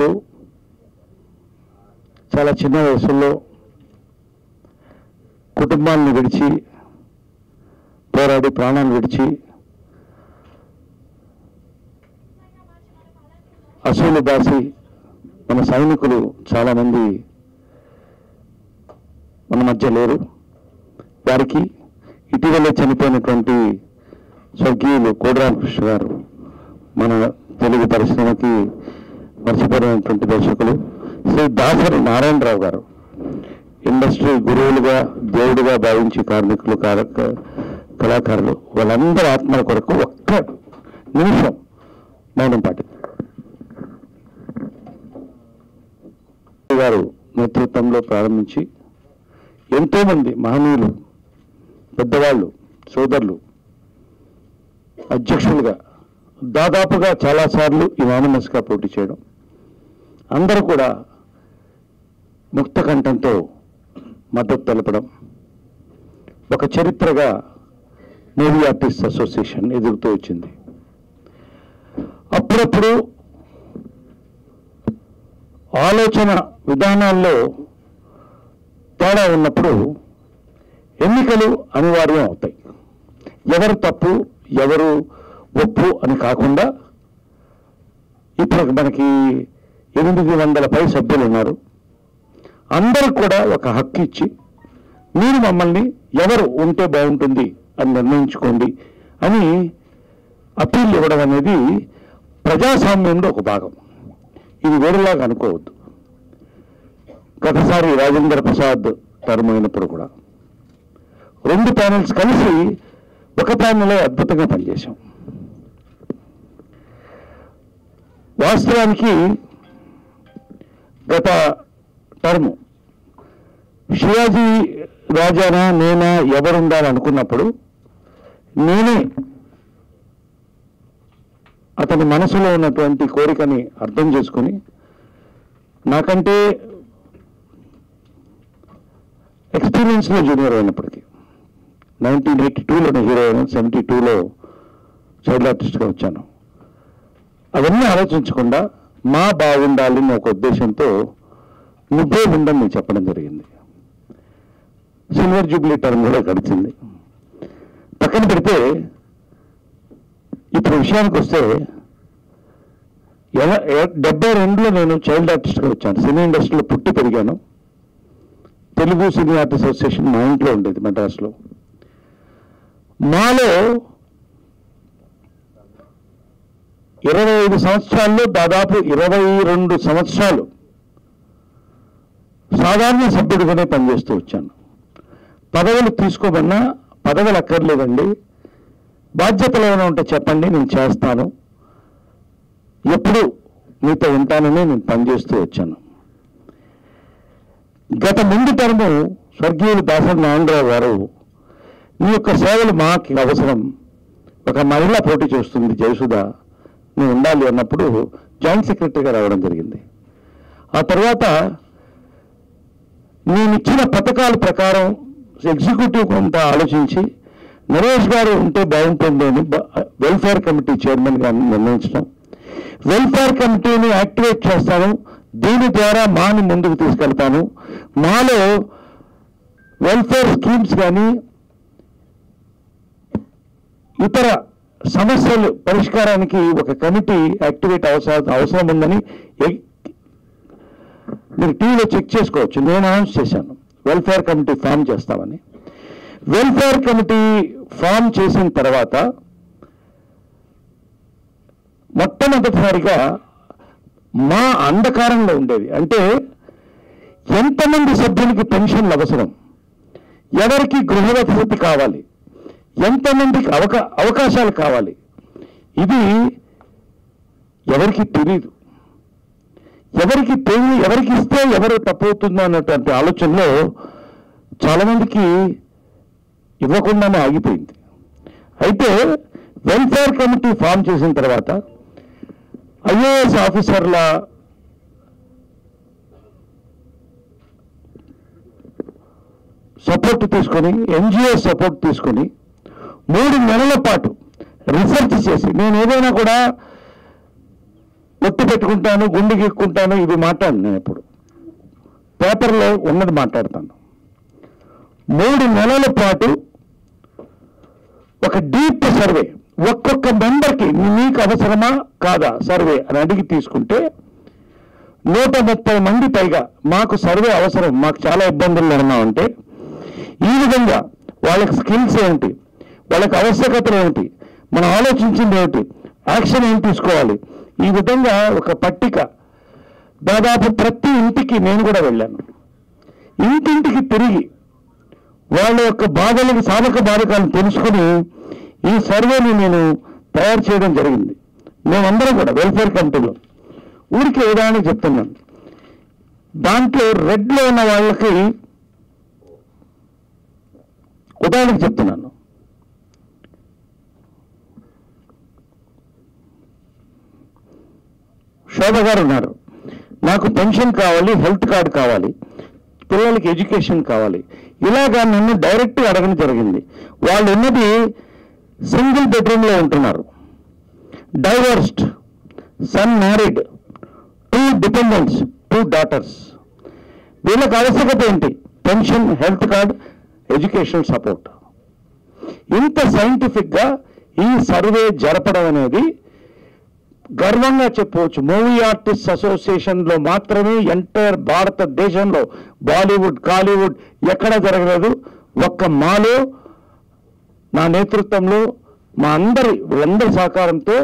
వ్యక్తితో చాలా చిన్న వయసులో కుటుంబాన్ని విడిచి పోరాడి ప్రాణాన్ని విడిచి అసూలు బాసి మన సైనికులు చాలామంది మన మధ్య లేరు. వారికి ఇటీవలే చనిపోయినటువంటి స్వర్గీయులు కోడరామకృష్ణ గారు మన తెలుగు పరిశ్రమకి మర్చిపోయినటువంటి దర్శకులు. శ్రీ దాసరి నారాయణరావు గారు. ఇండస్ట్రీ గురువులుగా దేవుడిగా భావించి కార్మికులు కళాకారులు. వాళ్ళందరి ఆత్మల కొరకు ఒక్క నిమిషం మౌనం పాటి గారు నేతృత్వంలో ప్రారంభించి ఎంతోమంది మహనీయులు పెద్దవాళ్ళు సోదరులు అధ్యక్షులుగా దాదాపుగా చాలాసార్లు ఇనానిమస్గా పోటీ చేయడం అందరూ కూడా ముక్త కంఠంతో మద్దతు తెలపడం ఒక చరిత్రగా నేవీ ఆర్టిస్ట్ అసోసియేషన్ ఎదుగుతూ వచ్చింది. అప్పుడప్పుడు ఆలోచన విధానాల్లో తేడా ఉన్నప్పుడు ఎన్నికలు అనివార్యం అవుతాయి. ఎవరు తప్పు ఎవరు ఒప్పు అని కాకుండా ఇప్పుడు మనకి ఎనిమిది వందల పై సభ్యులు ఉన్నారు. అందరూ కూడా ఒక హక్కు ఇచ్చి మీరు మమ్మల్ని ఎవరు ఉంటే బాగుంటుంది అని నిర్ణయించుకోండి అని అప్పీల్ ఇవ్వడం అనేది ప్రజాస్వామ్యంలో ఒక భాగం. ఇది వేరేలాగా అనుకోవద్దు. గతసారి రాజేంద్ర ప్రసాద్ తరమైనప్పుడు కూడా రెండు ప్యానెల్స్ కలిసి ఒక ప్యానెల్లో అద్భుతంగా పనిచేశాం. వాస్తవానికి గత టర్మ్. శివాజీ రాజానా నేనా ఎవరుండాలనుకున్నప్పుడు నేనే అతని మనసులో ఉన్నటువంటి కోరికని అర్థం చేసుకుని నాకంటే ఎక్స్పీరియన్స్లో జూనియర్ అయినప్పటికీ నైన్టీన్ ఎయిటీ టూలో హీరో అయినా సెవెంటీ టూలో చైల్డ్ ఆర్టిస్ట్గా వచ్చాను. అవన్నీ ఆలోచించకుండా మా బాగుండాలని ఒక ఉద్దేశంతో నువ్వే ఉండని నేను చెప్పడం జరిగింది. సిల్వర్ జూబ్లీ టర్మ్ కూడా గడిచింది. పక్కన పెడితే ఇప్పుడు విషయానికి వస్తే ఎలా డెబ్బై రెండులో నేను చైల్డ్ ఆర్టిస్ట్గా వచ్చాను. సినీ ఇండస్ట్రీలో పుట్టి పెరిగాను. తెలుగు సినీ ఆర్టిస్ట్ అసోసియేషన్ మా ఇంట్లో ఉండేది మద్రాసులో. మాలో ఇరవై ఐదు సంవత్సరాల్లో దాదాపు ఇరవై రెండు సంవత్సరాలు సాధారణ సభ్యుడిగానే పనిచేస్తూ వచ్చాను. పదవులు తీసుకోమన్నా పదవులు అక్కర్లేదండి. బాధ్యతలు ఏమైనా ఉంటే చెప్పండి నేను చేస్తాను. ఎప్పుడు మీతో ఉంటానని నేను పనిచేస్తూ వచ్చాను. గత ముందు తరము స్వర్గీయులు దాసరి నారాయణరావు గారు నీ యొక్క సేవలు మాకు అవసరం. ఒక మహిళ పోటీ చేస్తుంది జయసుధ. నేను ఉండాలి అన్నప్పుడు జాయింట్ సెక్రటరీగా రావడం జరిగింది. ఆ తర్వాత నేను ఇచ్చిన పథకాల ప్రకారం ఎగ్జిక్యూటివ్ కొంత ఆలోచించి నరేష్ గారు ఉంటే బాగుంటుంది అని వెల్ఫేర్ కమిటీ చైర్మన్గా నిర్ణయించడం. వెల్ఫేర్ కమిటీని యాక్టివేట్ చేస్తాను. దీని ద్వారా మాని ముందుకు తీసుకెళ్తాను. మాలో వెల్ఫేర్ స్కీమ్స్ కానీ ఇతర సమస్యలు పరిష్కారానికి ఒక కమిటీ యాక్టివేట్ అవసరం అవసరం ఉందని మీరు టీవీలో చెక్ చేసుకోవచ్చు. నేను అనౌన్స్ చేశాను. వెల్ఫేర్ కమిటీ ఫామ్ చేస్తామని. వెల్ఫేర్ కమిటీ ఫామ్ చేసిన తర్వాత మొట్టమొదటిసారిగా మా అంధకారంలో ఉండేది. అంటే ఎంతమంది సభ్యులకి పెన్షన్లు అవసరం? ఎవరికి గృహ వసతి కావాలి? ఎంతమందికి అవకా అవకాశాలు కావాలి? ఇది ఎవరికి తెలియదు ఎవరికి తెలియ ఎవరికి ఇస్తే ఎవరు తప్పవుతుందో అన్నటువంటి ఆలోచనలో చాలామందికి ఇవ్వకుండానే ఆగిపోయింది. అయితే వెల్ఫేర్ కమిటీ ఫామ్ చేసిన తర్వాత ఐఏఎస్ ఆఫీసర్ల సపోర్ట్ తీసుకొని ఎన్జిఓ సపోర్ట్ తీసుకొని మూడు నెలల పాటు రీసెర్చ్ చేసి నేను ఏదైనా కూడా ఒత్తి పెట్టుకుంటాను గుండెకి ఎక్కుంటాను ఇవి మాట్లాడను నేను ఎప్పుడు. పేపర్లో ఉన్నది మాట్లాడతాను. మూడు నెలల పాటు ఒక డీప్ సర్వే ఒక్కొక్క మెంబర్కి మీకు అవసరమా కాదా సర్వే అని అడిగి తీసుకుంటే నూట ముప్పై మంది పైగా మాకు సర్వే అవసరం మాకు చాలా ఇబ్బందులు ఉన్నామంటే ఈ విధంగా వాళ్ళకి స్కిల్స్ ఏంటి? వాళ్ళకి ఆవశ్యకతలు ఏమిటి? మనం ఆలోచించింది ఏమిటి? యాక్షన్ ఏం తీసుకోవాలి? ఈ విధంగా ఒక పట్టిక. దాదాపు ప్రతి ఇంటికి నేను కూడా వెళ్ళాను. ఇంటింటికి తిరిగి వాళ్ళ యొక్క బాధలకు సాధక బాధకాలను తెలుసుకుని ఈ సర్వేని నేను తయారు చేయడం జరిగింది. మేమందరం కూడా వెల్ఫేర్ కమిటీలో. ఊరికి ఉదాహరణ చెప్తున్నాను. దాంట్లో రెడ్లో ఉన్న వాళ్ళకి ఉదాహరణకు చెప్తున్నాను. శోభ గారు ఉన్నారు. నాకు పెన్షన్ కావాలి హెల్త్ కార్డు కావాలి పిల్లలకి ఎడ్యుకేషన్ కావాలి. ఇలాగా నన్ను డైరెక్ట్గా అడగడం జరిగింది. వాళ్ళు ఉన్నది సింగిల్ బెడ్రూమ్లో ఉంటున్నారు. Divorced son married two dependents two daughters. వీళ్ళకి ఆవశ్యకత ఏంటి? Pension health card education support. ఇంత సైంటిఫిక్గా ఈ సర్వే జరపడం అనేది గర్వంగా చెప్పవచ్చు. మూవీ ఆర్టిస్ట్ అసోసియేషన్లో మాత్రమే ఎంటైర్ భారతదేశంలో బాలీవుడ్ కాలీవుడ్ ఎక్కడ జరగలేదు. ఒక్క మాలో నా నేతృత్వంలో మా అందరి వీళ్ళందరి సహకారంతో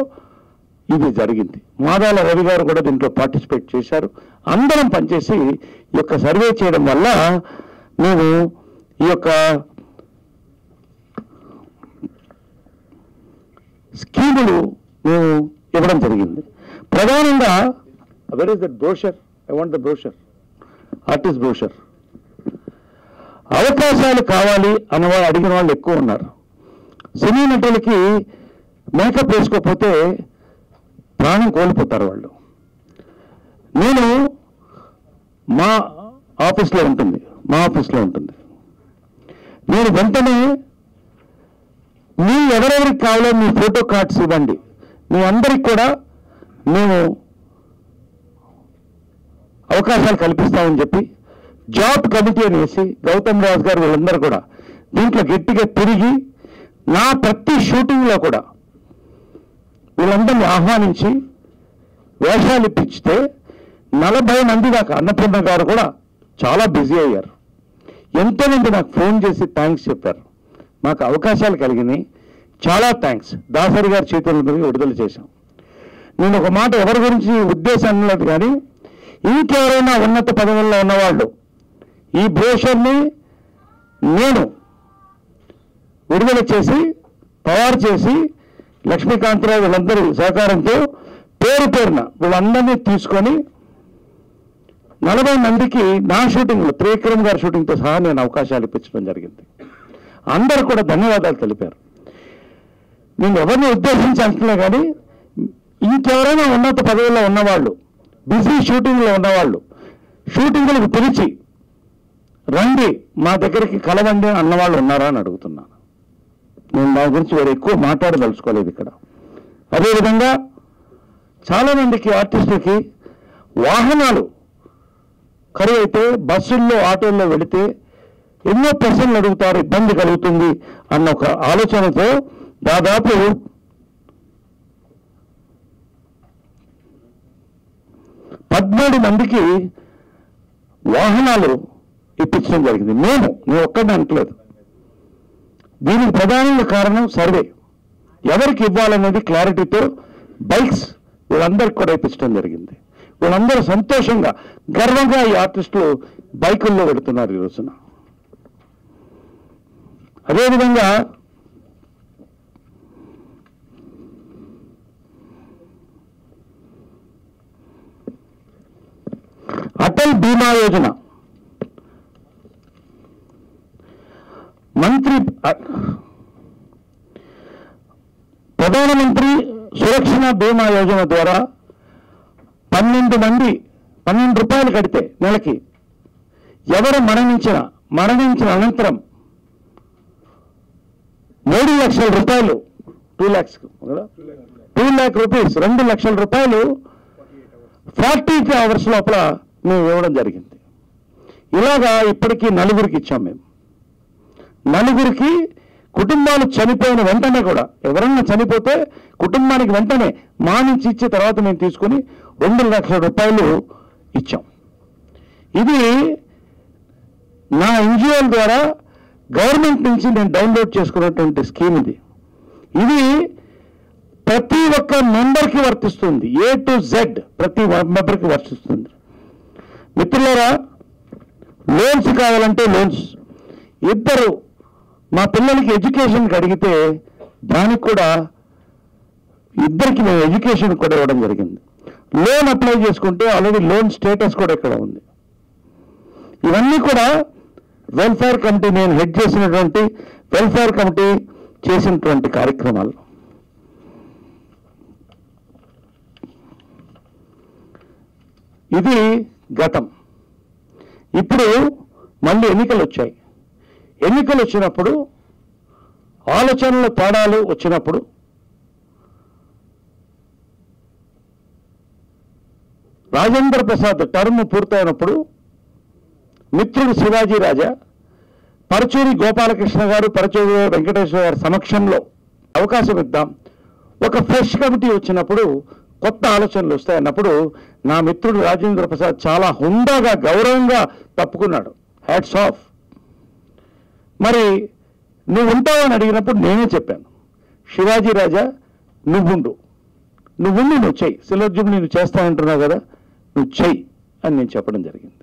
ఇది జరిగింది. మాదాల రవి గారు కూడా దీంట్లో పార్టిసిపేట్ చేశారు. అందరం పనిచేసి ఈ యొక్క సర్వే చేయడం వల్ల మేము ఈ యొక్క స్కీములు మేము ఇవ్వడం జరిగింది. ప్రధానంగా where is the brochure I want the brochure artist brochure అవకాశాలు కావాలి అన్నవాళ్ళు అడిగిన వాళ్ళు ఎక్కువ ఉన్నారు. సినీ నటులకి మేకప్ వేసుకోకపోతే ప్రాణం కోల్పోతారు వాళ్ళు. నేను మా ఆఫీస్లో ఉంటుంది. మా ఆఫీస్లో ఉంటుంది. నేను వెంటనే మీ ఎవరెవరికి కావాలో మీ ఫోటో కార్డ్స్ ఇవ్వండి. మీ అందరికి కూడా మేము అవకాశాలు కల్పిస్తామని చెప్పి జాబ్ కమిటీ అని వేసి గౌతమ్ రాజు గారు వీళ్ళందరూ కూడా దీంట్లో గట్టిగా తిరిగి నా ప్రతి షూటింగ్లో కూడా వీళ్ళందరినీ ఆహ్వానించి వేషాలు ఇప్పించితే నలభై మంది దాకా అన్నపూర్ణ గారు కూడా చాలా బిజీ అయ్యారు. ఎంతోమంది నాకు ఫోన్ చేసి థ్యాంక్స్ చెప్పారు. మాకు అవకాశాలు కలిగినాయి. చాలా థ్యాంక్స్ దాసరి గారి చేతుల విడుదల చేశాం. నేను ఒక మాట ఎవరి గురించి ఉద్దేశం లేదు కానీ ఇంకెవరైనా ఉన్నత పదవుల్లో ఉన్నవాళ్ళు ఈ బ్రోషర్ని నేను విడుదల చేసి తయారు చేసి లక్ష్మీకాంతరావు వీళ్ళందరి సహకారంతో పేరు పేరున వీళ్ళందరినీ తీసుకొని నలభై మందికి నా షూటింగ్లో త్రివిక్రమ్ గారి షూటింగ్తో సహా నేను అవకాశాలు ఇప్పించడం జరిగింది. అందరూ కూడా ధన్యవాదాలు తెలిపారు. నేను ఎవరిని ఉద్దేశించి అంటున్నా కానీ ఇంకెవరైనా ఉన్నత పదవుల్లో ఉన్నవాళ్ళు బిజీ షూటింగ్లో ఉన్నవాళ్ళు షూటింగ్లకు పిలిచి రండి మా దగ్గరికి కలవండి అన్నవాళ్ళు ఉన్నారా అని అడుగుతున్నాను నేను దాని గురించి వేరే ఎక్కువ మాట్లాడదలుచుకోలేదు ఇక్కడ. అదేవిధంగా చాలామందికి ఆర్టిస్టులకి వాహనాలు కరువు అయితే బస్సుల్లో ఆటోల్లో వెళితే ఎన్నో ప్రశ్నలు అడుగుతారు ఇబ్బంది కలుగుతుంది అన్న ఒక ఆలోచనతో దాదాపు పద్మూడు మందికి వాహనాలు ఇప్పించడం జరిగింది. మేము నేను ఒక్కడిని అంటలేదు దీనికి ప్రధానంగా కారణం సర్వే. ఎవరికి ఇవ్వాలనేది క్లారిటీతో బైక్స్ వీళ్ళందరికి కూడా ఇప్పించడం జరిగింది. వీళ్ళందరూ సంతోషంగా గర్వంగా ఈ ఆర్టిస్టులు బైకుల్లో పెడుతున్నారు ఈ రోజున. అదేవిధంగా అటల్ బీమా యోజన. మంత్రి ప్రధానమంత్రి సురక్షణ బీమా యోజన ద్వారా పన్నెండు మంది పన్నెండు రూపాయలు కడితే నెలకి ఎవరు మరణించిన మరణించిన అనంతరం మూడు లక్షల రూపాయలు two lakhs two lakh rupees రెండు లక్షల రూపాయలు ఫార్టీ అవర్స్ లోపల మేము ఇవ్వడం జరిగింది. ఇలాగా ఇప్పటికీ నలుగురికి ఇచ్చాం మేము. నలుగురికి కుటుంబాలు చనిపోయిన వెంటనే కూడా ఎవరైనా చనిపోతే కుటుంబానికి వెంటనే మా నుంచి ఇచ్చిన తర్వాత మేము తీసుకుని రెండు లక్షల రూపాయలు ఇచ్చాం. ఇది నా ఎన్జిఓల ద్వారా గవర్నమెంట్ నుంచి నేను డౌన్లోడ్ చేసుకున్నటువంటి స్కీమ్ ఇది. ఇది ప్రతి ఒక్క మెంబర్కి వర్తిస్తుంది. ఏ టు జెడ్ ప్రతి మెంబర్కి వర్తిస్తుంది. మిత్రులారా లోన్స్ కావాలంటే లోన్స్ ఇద్దరు మా పిల్లలకి ఎడ్యుకేషన్కి అడిగితే దానికి కూడా ఇద్దరికి మేము ఎడ్యుకేషన్ కూడా ఇవ్వడం జరిగింది. లోన్ అప్లై చేసుకుంటే ఆల్రెడీ లోన్ స్టేటస్ కూడా ఇక్కడ ఉంది. ఇవన్నీ కూడా వెల్ఫేర్ కమిటీ నేను హెడ్ చేసినటువంటి వెల్ఫేర్ కమిటీ చేసినటువంటి కార్యక్రమాలు. ఇది గతం. ఇప్పుడు మళ్ళీ ఎన్నికలు వచ్చాయి. ఎన్నికలు వచ్చినప్పుడు ఆలోచనల తేడాలు వచ్చినప్పుడు రాజేంద్ర ప్రసాద్ టర్మ్ పూర్తయినప్పుడు మిత్రుడు శివాజీ రాజా పరచూరి గోపాలకృష్ణ గారు పరచూరి వెంకటేశ్వర గారి సమక్షంలో అవకాశం ఇద్దాం. ఒక ఫ్రెష్ కమిటీ వచ్చినప్పుడు కొత్త ఆలోచనలు వస్తాయన్నప్పుడు నా మిత్రుడు రాజేంద్ర ప్రసాద్ చాలా హుందాగా గౌరవంగా తప్పుకున్నాడు. హ్యాట్స్ ఆఫ్ మరి నువ్వు ఉంటావని అడిగినప్పుడు నేనే చెప్పాను. శివాజీ రాజా నువ్వుండు. నువ్వుండి నువ్వు చెయ్యి. సిలర్జుమ్ నేను చేస్తానంటున్నావు కదా నువ్వు చెయ్యి అని నేను చెప్పడం జరిగింది.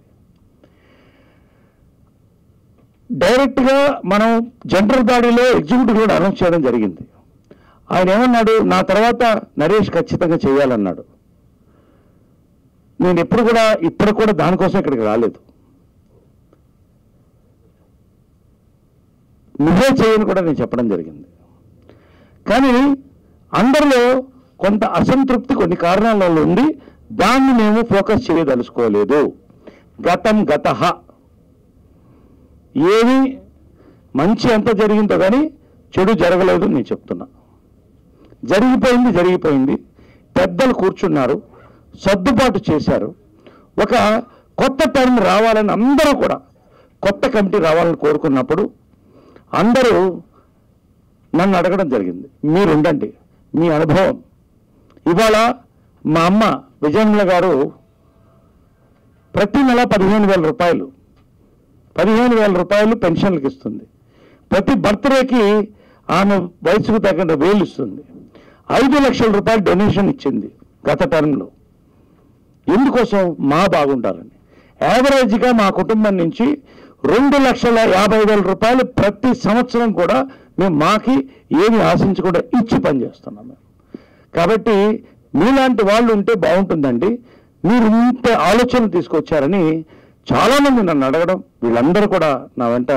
డైరెక్ట్గా మనం జనరల్ బాడీలో ఎగ్జిక్యూటివ్ కూడా అనౌన్స్ చేయడం జరిగింది. ఆయన ఏమన్నాడు? నా తర్వాత నరేష్ ఖచ్చితంగా చేయాలన్నాడు. నేను ఎప్పుడు కూడా ఇప్పుడు కూడా దానికోసం ఇక్కడికి రాలేదు. నువ్వే చేయని కూడా నేను చెప్పడం జరిగింది. కానీ అందరిలో కొంత అసంతృప్తి కొన్ని కారణాల వల్ల ఉండి దాన్ని మేము ఫోకస్ చేయదలుచుకోలేదు. గతం గత. ఏమి మంచి ఎంత జరిగిందో కానీ చెడు జరగలేదు నేను చెప్తున్నా. జరిగిపోయింది జరిగిపోయింది. పెద్దలు కూర్చున్నారు సర్దుబాటు చేశారు. ఒక కొత్త టర్మ్ రావాలని అందరూ కూడా కొత్త కమిటీ రావాలని కోరుకున్నప్పుడు అందరూ నన్ను అడగడం జరిగింది. మీరు ఉండండి మీ అనుభవం. ఇవాళ మా అమ్మ విజయమ్మ గారు ప్రతి నెల పదిహేను వేల రూపాయలు పదిహేను వేల రూపాయలు పెన్షన్లకు ఇస్తుంది. ప్రతి బర్త్డేకి ఆమె వయసుకు తగిన వేలు ఇస్తుంది. ఐదు లక్షల రూపాయలు డొనేషన్ ఇచ్చింది గత టర్మ్లో. ఎందుకోసం? మా బాగుండాలని. యావరేజ్గా మా కుటుంబం నుంచి రెండు లక్షల యాభై వేల రూపాయలు ప్రతి సంవత్సరం కూడా మేము మాకి ఏమి ఆశించకుండా ఇచ్చి పనిచేస్తున్నాం మేము. కాబట్టి మీలాంటి వాళ్ళు ఉంటే బాగుంటుందండి. మీరు ఇంత ఆలోచన తీసుకొచ్చారని చాలామంది నన్ను అడగడం వీళ్ళందరూ కూడా నా వెంట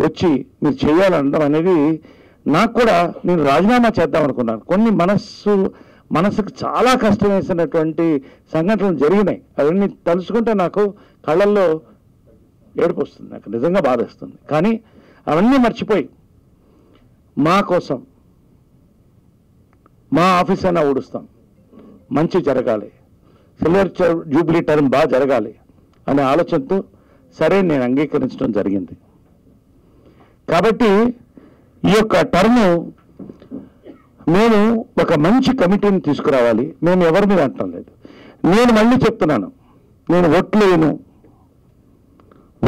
వచ్చి మీరు చేయాలనడం అనేది నాకు కూడా నేను రాజీనామా చేద్దాం అనుకున్నాను. కొన్ని మనస్సు మనసుకు చాలా కష్టం వేసినటువంటి సంఘటనలు జరిగినాయి. అవన్నీ తలుచుకుంటే నాకు కళ్ళల్లో ఏడుపు వస్తుంది నాకు నిజంగా బాధేస్తుంది కానీ అవన్నీ మర్చిపోయి మా కోసం మా ఆఫీస్ అయినా ఊడుస్తాం. మంచి జరగాలి. సిల్వర్ జూబ్లీ టర్మ్ బాగా జరగాలి అనే ఆలోచనతో సరే నేను అంగీకరించడం జరిగింది. కాబట్టి ఈ యొక్క టర్మ్ మేము ఒక మంచి కమిటీని తీసుకురావాలి. మేము ఎవరి మీద అంటం లేదు. నేను మళ్ళీ చెప్తున్నాను. నేను ఓట్లేను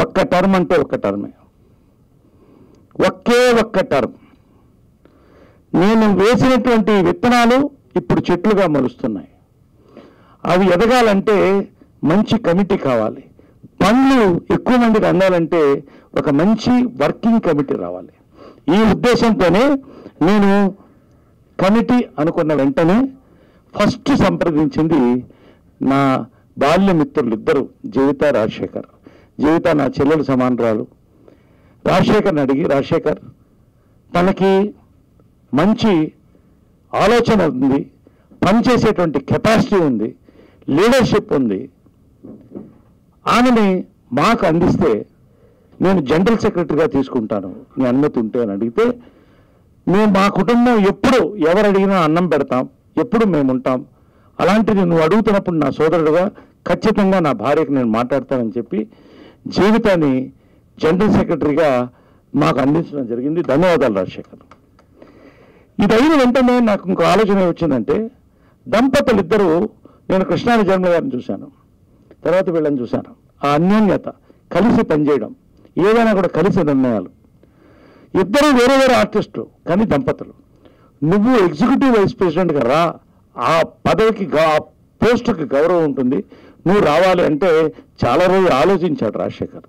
ఒక్క టర్మ్ అంటే ఒక్క టర్మే. ఒకే ఒక్క టర్మ్. నేను వేసినటువంటి విత్తనాలు ఇప్పుడు చెట్లుగా మొలుస్తున్నాయి. అవి ఎదగాలంటే మంచి కమిటీ కావాలి. పనులు ఎక్కువ మందికి అందాలంటే ఒక మంచి వర్కింగ్ కమిటీ రావాలి. ఈ ఉద్దేశంతోనే నేను కమిటీ అనుకున్న వెంటనే ఫస్ట్ సంప్రదించింది నా బాల్య మిత్రులు ఇద్దరు జీవిత రాజశేఖర్. జీవిత నా చెల్లెలు సమానరాలు రాజశేఖర్ని అడిగి రాజశేఖర్ తనకి మంచి ఆలోచన ఉంది పనిచేసేటువంటి కెపాసిటీ ఉంది లీడర్షిప్ ఉంది. ఆమెని మాకు అందిస్తే నేను జనరల్ సెక్రటరీగా తీసుకుంటాను. నీ అనుమతి ఉంటే అని అడిగితే మేము మా కుటుంబం ఎప్పుడు ఎవరు అడిగినా అన్నం పెడతాం ఎప్పుడు మేము ఉంటాం. అలాంటిది నువ్వు అడుగుతున్నప్పుడు నా సోదరుడుగా ఖచ్చితంగా నా భార్యకు నేను మాట్లాడతానని చెప్పి జీవితాన్ని జనరల్ సెక్రటరీగా మాకు అందించడం జరిగింది. ధన్యవాదాలు రాజశేఖర్. ఇది అయిన వెంటనే నాకు ఇంకో ఆలోచన వచ్చిందంటే దంపతులు ఇద్దరు నేను కృష్ణాని జన్మ గారిని చూశాను. తర్వాత వీళ్ళని చూశాను. ఆ అన్యోన్యత కలిసి పనిచేయడం. ఏదైనా కూడా కలిసి నిర్ణయాలు. ఇద్దరు వేరే వేరే ఆర్టిస్టు కానీ దంపతులు. నువ్వు ఎగ్జిక్యూటివ్ వైస్ ప్రెసిడెంట్గా రా ఆ పదవికి ఆ పోస్టుకి గౌరవం ఉంటుంది. నువ్వు రావాలి అంటే చాలా రోజులు ఆలోచించాడు రాజశేఖర్.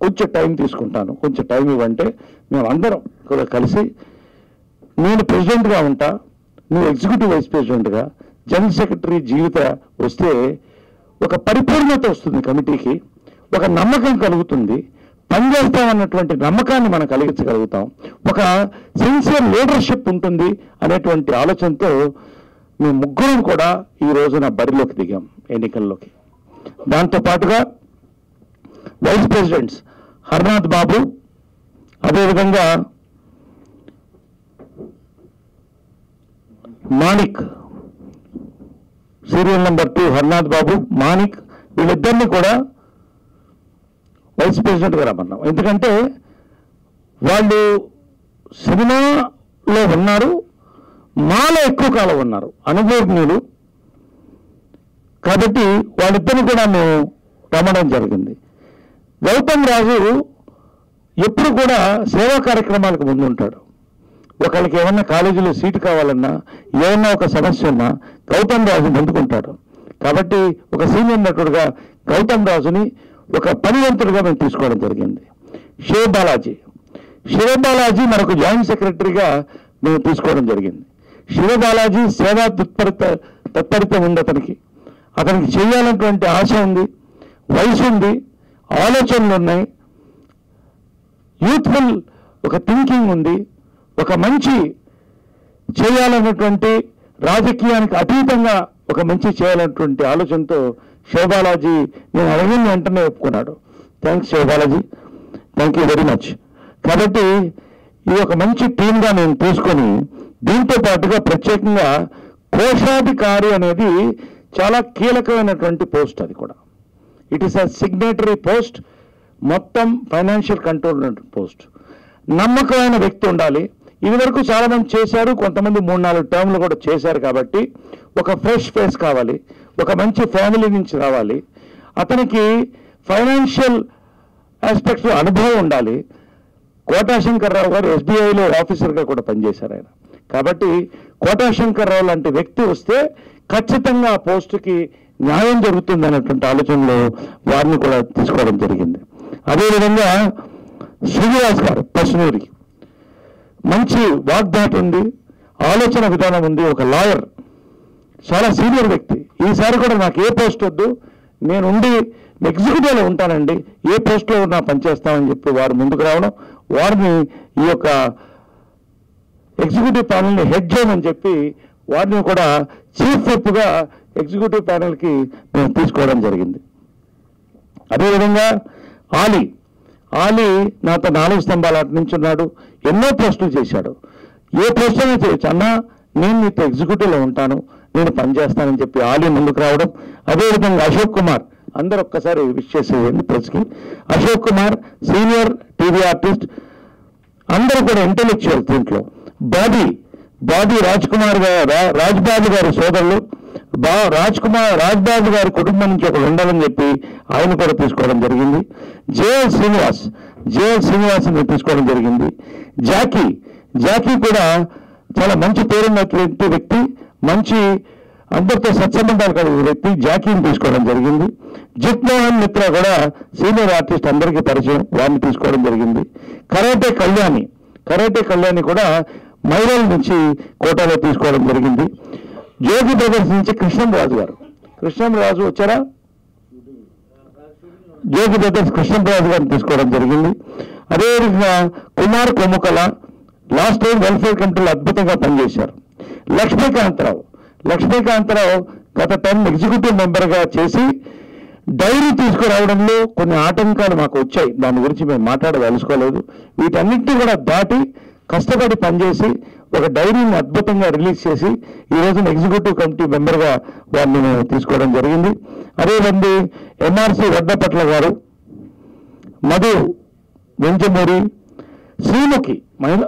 కొంచెం టైం తీసుకుంటాను కొంచెం టైం ఇవ్వంటే మేమందరం కూడా కలిసి నేను ప్రెసిడెంట్గా ఉంటా నువ్వు ఎగ్జిక్యూటివ్ వైస్ ప్రెసిడెంట్గా జనరల్ సెక్రటరీ జీవిత వస్తే ఒక పరిపూర్ణత వస్తుంది కమిటీకి ఒక నమ్మకం కలుగుతుంది. పనిచేస్తామన్నటువంటి నమ్మకాన్ని మనం కలిగించగలుగుతాం. ఒక సిన్సియర్ లీడర్షిప్ ఉంటుంది అనేటువంటి ఆలోచనతో మేము ముగ్గురం కూడా ఈ రోజున బరిలోకి దిగాం ఎన్నికల్లోకి. దాంతో పాటుగా వైస్ ప్రెసిడెంట్స్ హర్నాథ్ బాబు అదేవిధంగా Manik serial number two Harnath Babu Manik వీళ్ళిద్దరిని కూడా వైస్ ప్రెసిడెంట్గా రమ్మన్నాం ఎందుకంటే వాళ్ళు సినిమాలో ఉన్నారు మాలో ఎక్కువ కాలం ఉన్నారు అనుభవజ్ఞులు. కాబట్టి వాళ్ళిద్దరిని కూడా మేము రమ్మడం జరిగింది. గౌతమ్ రాజు ఎప్పుడు కూడా సేవా కార్యక్రమాలకు ముందు ఉంటాడు. ఒకళ్ళకి ఏమన్నా కాలేజీలో సీటు కావాలన్నా ఏమన్నా ఒక సమస్య ఉన్నా గౌతమ్ రాజు ముందుకుంటాడు. కాబట్టి ఒక సీనియర్ నటుడుగా గౌతమ్ రాజుని ఒక పనివంతుడిగా మేము తీసుకోవడం జరిగింది. శివ బాలాజీ శివ బాలాజీ మనకు జాయింట్ సెక్రటరీగా మేము తీసుకోవడం జరిగింది. శివ బాలాజీ సేవా తత్పరత తత్పరిత ఉంది అతనికి. అతనికి చేయాలన్నటువంటి ఆశ ఉంది వయసు ఉంది ఆలోచనలు ఉన్నాయి. యూత్ఫుల్ ఒక థింకింగ్ ఉంది. ఒక మంచి చేయాలన్నటువంటి రాజకీయానికి అతీతంగా ఒక మంచి చేయాలన్నటువంటి ఆలోచనతో శివబాలాజీ నేను అడిగిన వెంటనే ఒప్పుకున్నాడు. Thanks Sivabalaji thank you very much కాబట్టి ఇది ఒక మంచి టీమ్గా నేను తీసుకొని దీంతో పాటుగా ప్రత్యేకంగా కోశాధికారి అనేది చాలా కీలకమైనటువంటి పోస్ట్ అది కూడా. It is a signatory post మొత్తం ఫైనాన్షియల్ కంట్రోల్ పోస్ట్ నమ్మకమైన వ్యక్తి ఉండాలి. ఇది వరకు చాలామంది చేశారు కొంతమంది మూడు నాలుగు టర్మ్లు కూడా చేశారు కాబట్టి ఒక ఫ్రెష్ ఫేస్ కావాలి. ఒక మంచి ఫ్యామిలీ నుంచి రావాలి. అతనికి ఫైనాన్షియల్ ఆస్పెక్ట్స్ అనుభవం ఉండాలి. కోటాశంకర్రావు గారు ఎస్బీఐలో ఆఫీసర్గా కూడా పనిచేశారు ఆయన. కాబట్టి కోటాశంకర్రావు లాంటి వ్యక్తి వస్తే ఖచ్చితంగా ఆ పోస్టుకి న్యాయం జరుగుతుంది అనేటువంటి ఆలోచనలో వారిని కూడా తీసుకోవడం జరిగింది. అదేవిధంగా శ్రీనివాస్ గారు పసునూరి మంచి వాగ్దాట్ ఉంది. ఆలోచన విధానం ఉంది. ఒక లాయర్ చాలా సీనియర్ వ్యక్తి. ఈసారి కూడా నాకు ఏ పోస్ట్ వద్దు నేను ఉండి ఎగ్జిక్యూటివ్లో ఉంటానండి. ఏ పోస్ట్లో నా పనిచేస్తామని చెప్పి వారు ముందుకు రావడం వారిని ఈ యొక్క ఎగ్జిక్యూటివ్ ప్యానల్ని హెడ్ చేయమని చెప్పి వారిని కూడా చీఫ్ విప్గా ఎగ్జిక్యూటివ్ ప్యానల్కి మేము తీసుకోవడం జరిగింది. అదేవిధంగా ఆలీ ఆలీ నాతో నాలుగు స్తంభాలు అటు నుంచి ఉన్నాడు ఎన్నో పోస్టులు చేశాడు. ఏ పోస్టులు చేయొచ్చు. అన్నా నేను నీతో ఎగ్జిక్యూటివ్లో ఉంటాను. నేను పనిచేస్తానని చెప్పి ఆలీ ముందుకు రావడం అదేవిధంగా అశోక్ కుమార్ అందరూ ఒక్కసారి విష్ చేసేయండి ప్రెస్కి Ashok Kumar senior TV artist అందరూ కూడా ఇంటెలెక్చువల్ దీంట్లో. బాబీ బాబీ రాజ్ కుమార్ గారు రాజ్ బాబు గారి సోదరులు బా రాజ్ కుమార్ రాజ్ బాబు గారి కుటుంబం నుంచి ఒకరు ఉండాలని చెప్పి ఆయన కూడా తీసుకోవడం జరిగింది. జేఎల్ శ్రీనివాస్ జేఎల్ శ్రీనివాస్ని తీసుకోవడం జరిగింది. జాకీ జాకీ కూడా చాలా మంచి పేరున్నటువంటి వ్యక్తి మంచి అందరితో సత్సంబంధాలు కలిగిన వ్యక్తి జాకీని తీసుకోవడం జరిగింది. జిత్ మోహన్ మిత్ర కూడా సీనియర్ ఆర్టిస్ట్ అందరికీ పరిచయం వారిని తీసుకోవడం జరిగింది. కరాటే కళ్యాణి కరాటే కళ్యాణి కూడా మైరాల నుంచి కోటాలో తీసుకోవడం జరిగింది. జోగి బ్రదర్స్ నుంచి కృష్ణంరాజు గారు. కృష్ణంరాజు వచ్చారా? జోగి బ్రదర్స్ కృష్ణంరాజు గారిని తీసుకోవడం జరిగింది. అదేవిధంగా Kumar Kommukala last time welfare కమిటీలో అద్భుతంగా పనిచేశారు. లక్ష్మీకాంతరావు లక్ష్మీకాంతరావు గత టైం ఎగ్జిక్యూటివ్ మెంబర్గా చేసి డైరీ తీసుకురావడంలో కొన్ని ఆటంకాలు మాకు వచ్చాయి. దాని గురించి మేము మాట్లాడదలుచుకోలేదు. వీటన్నిటిని కూడా దాటి కష్టపడి పనిచేసి ఒక డైరీని అద్భుతంగా రిలీజ్ చేసి ఈ రోజున ఎగ్జిక్యూటివ్ కమిటీ మెంబర్గా వారిని మేము తీసుకోవడం జరిగింది. అదేమంది ఎంఆర్సి వడ్డపట్ల గారు మధు వెంచమూరి శ్రీముఖి మహిళ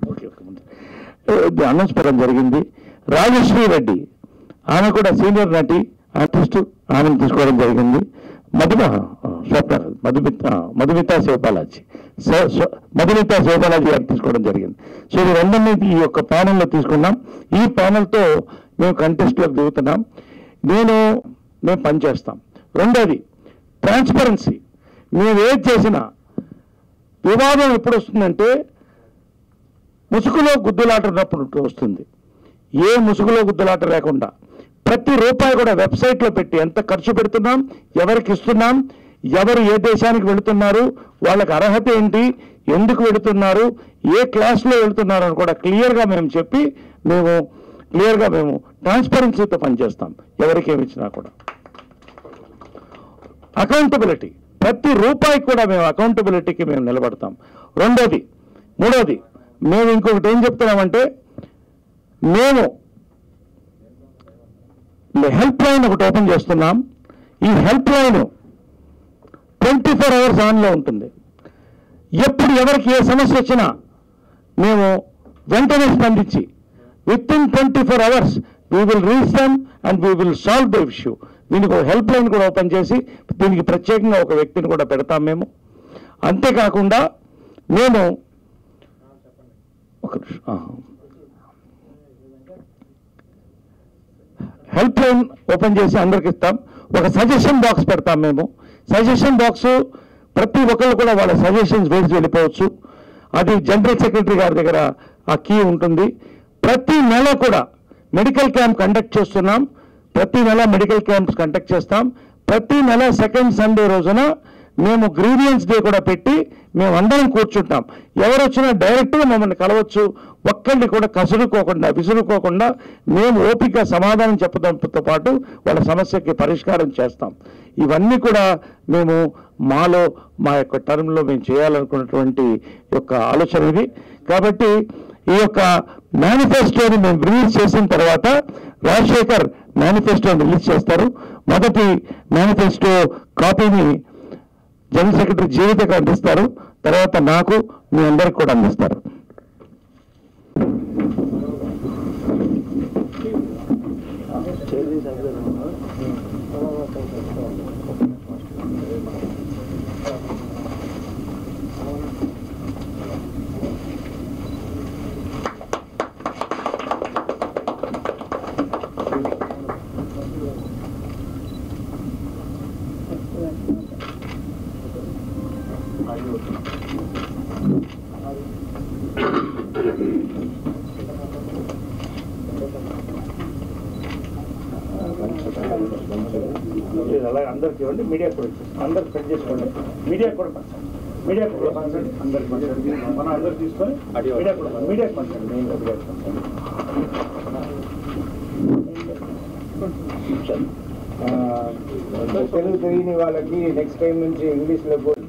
ఓకే ఓకే ముందు అనౌన్స్ చేయడం జరిగింది. రాజశ్రీ రెడ్డి ఆమె కూడా సీనియర్ నటి ఆర్టిస్ట్ ఆమెను తీసుకోవడం జరిగింది. మధుమ స్వప్న మధుమిత మధుమిత శివపాలాజీ మధుమిత శివపాలాజీ గారు తీసుకోవడం జరిగింది. సో వీరందరినీ ఈ యొక్క ప్యానెల్లో తీసుకున్నాం. ఈ ప్యానెల్తో మేము కంటెస్ట్లోకి దిగుతున్నాం నేను మేము పనిచేస్తాం రెండోది ట్రాన్స్పరెన్సీ. మేము ఏది చేసినా వివాదం ఎప్పుడు వస్తుందంటే ముసుగులో గుద్దులాటనప్పుడు వస్తుంది. ఏ ముసుగులో గుద్దులాట లేకుండా ప్రతి రూపాయి కూడా వెబ్సైట్లో పెట్టి ఎంత ఖర్చు పెడుతున్నాం ఎవరికి ఇస్తున్నాం ఎవరు ఏ దేశానికి వెళుతున్నారు వాళ్ళకి అర్హత ఏంటి ఎందుకు వెళుతున్నారు ఏ క్లాస్లో వెళుతున్నారు అని కూడా క్లియర్గా మేము చెప్పి మేము క్లియర్గా మేము ట్రాన్స్పరెన్సీతో పనిచేస్తాం ఎవరికి ఏమి ఇచ్చినా కూడా. అకౌంటబిలిటీ ప్రతి రూపాయి కూడా మేము అకౌంటబిలిటీకి మేము నిలబడతాం. రెండోది మూడోది మేము ఇంకొకటి ఏం చెప్తున్నామంటే మేము హెల్ప్ లైన్ ఒకటి ఓపెన్ చేస్తున్నాం. ఈ help line twenty four hours ఆన్లో ఉంటుంది. ఎప్పుడు ఎవరికి ఏ సమస్య వచ్చినా మేము వెంటనే స్పందించి within twenty four hours we will reach them and we will solve the issue దీనికి ఒక హెల్ప్ లైన్ కూడా ఓపెన్ చేసి దీనికి ప్రత్యేకంగా ఒక వ్యక్తిని కూడా పెడతాం మేము. అంతేకాకుండా మేము ఒక హెల్ప్ లైన్ ఓపెన్ చేసి అందరికి ఇస్తాం. ఒక సజెషన్ బాక్స్ పెడతాం మేము. సజెషన్ బాక్స్ ప్రతి ఒక్కళ్ళు కూడా వాళ్ళ సజెషన్స్ వేసి వెళ్ళిపోవచ్చు. అది జనరల్ సెక్రటరీ గారి దగ్గర ఆ కీ ఉంటుంది. ప్రతి నెల కూడా మెడికల్ క్యాంప్ కండక్ట్ చేస్తున్నాం. ప్రతి నెల మెడికల్ క్యాంప్స్ కండక్ట్ చేస్తాం. ప్రతి నెల సెకండ్ సండే రోజున మేము గ్రీవియన్స్ డే కూడా పెట్టి మేము అందరం కూర్చుంటాం. ఎవరు వచ్చినా డైరెక్ట్గా మమ్మల్ని కలవచ్చు. ఒక్కరిని కూడా కసురుకోకుండా విసురుకోకుండా మేము ఓపిక సమాధానం చెప్పడంతో పాటు వాళ్ళ సమస్యకి పరిష్కారం చేస్తాం. ఇవన్నీ కూడా మేము మాలో మా యొక్క టర్మ్లో మేము చేయాలనుకున్నటువంటి యొక్క ఆలోచన ఇది. కాబట్టి ఈ యొక్క మేనిఫెస్టోని మేము రిలీజ్ చేసిన తర్వాత రాజశేఖర్ మేనిఫెస్టోని రిలీజ్ చేస్తారు. మొదటి మేనిఫెస్టో కాపీని జనరల్ సెక్రటరీ జీవితకు అందిస్తారు. తర్వాత నాకు మీ అందరికి కూడా అందిస్తారు. అందరికి ఇవ్వండి మీడియా కూడా అందరు సెట్ చేసుకోండి. మీడియా కూడా పంచండి. మీడియా కూడా పంచండి. అందరికి పంచండి. మనం అందరు తీసుకొని మీడియా కూడా మీడియా పంచండి. మెయిన్ మీడియా పంచండి. తెలుగు తెలియని వాళ్ళకి నెక్స్ట్ టైం నుంచి ఇంగ్లీష్లో కూడా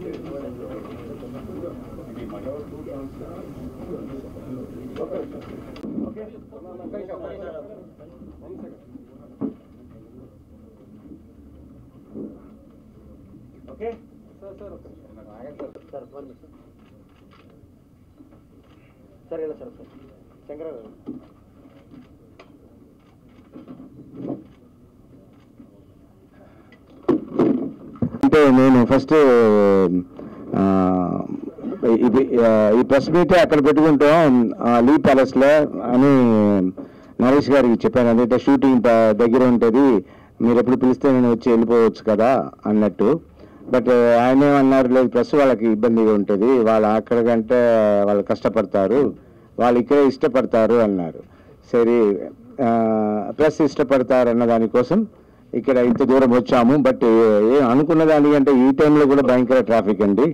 ఓకే సరే ఇలా సార్ శంకర గారు అంటే నేను ఫస్ట్ ఇది ఆ, ఈ ప్రెస్ మీట్ అక్కడ పెట్టుకుంటాం ఆ, లీ ప్యాలెస్లో అని నరేష్ గారికి చెప్పాను. అదే షూటింగ్ దగ్గర ఉంటుంది. మీరు ఎప్పుడు పిలిస్తే నేను వచ్చి వెళ్ళిపోవచ్చు కదా అన్నట్టు. బట్ ఆయన ఏమన్నారు లేదు ప్లస్ వాళ్ళకి ఇబ్బందిగా ఉంటుంది. వాళ్ళు అక్కడ కంటే వాళ్ళు కష్టపడతారు. వాళ్ళు ఇక్కడే ఇష్టపడతారు అన్నారు. సరే ప్లస్ ఇష్టపడతారు అన్న దానికోసం ఇక్కడ ఇంత దూరం వచ్చాము. బట్ అనుకున్న దానికంటే ఈ టైంలో కూడా భయంకర ట్రాఫిక్ అండి.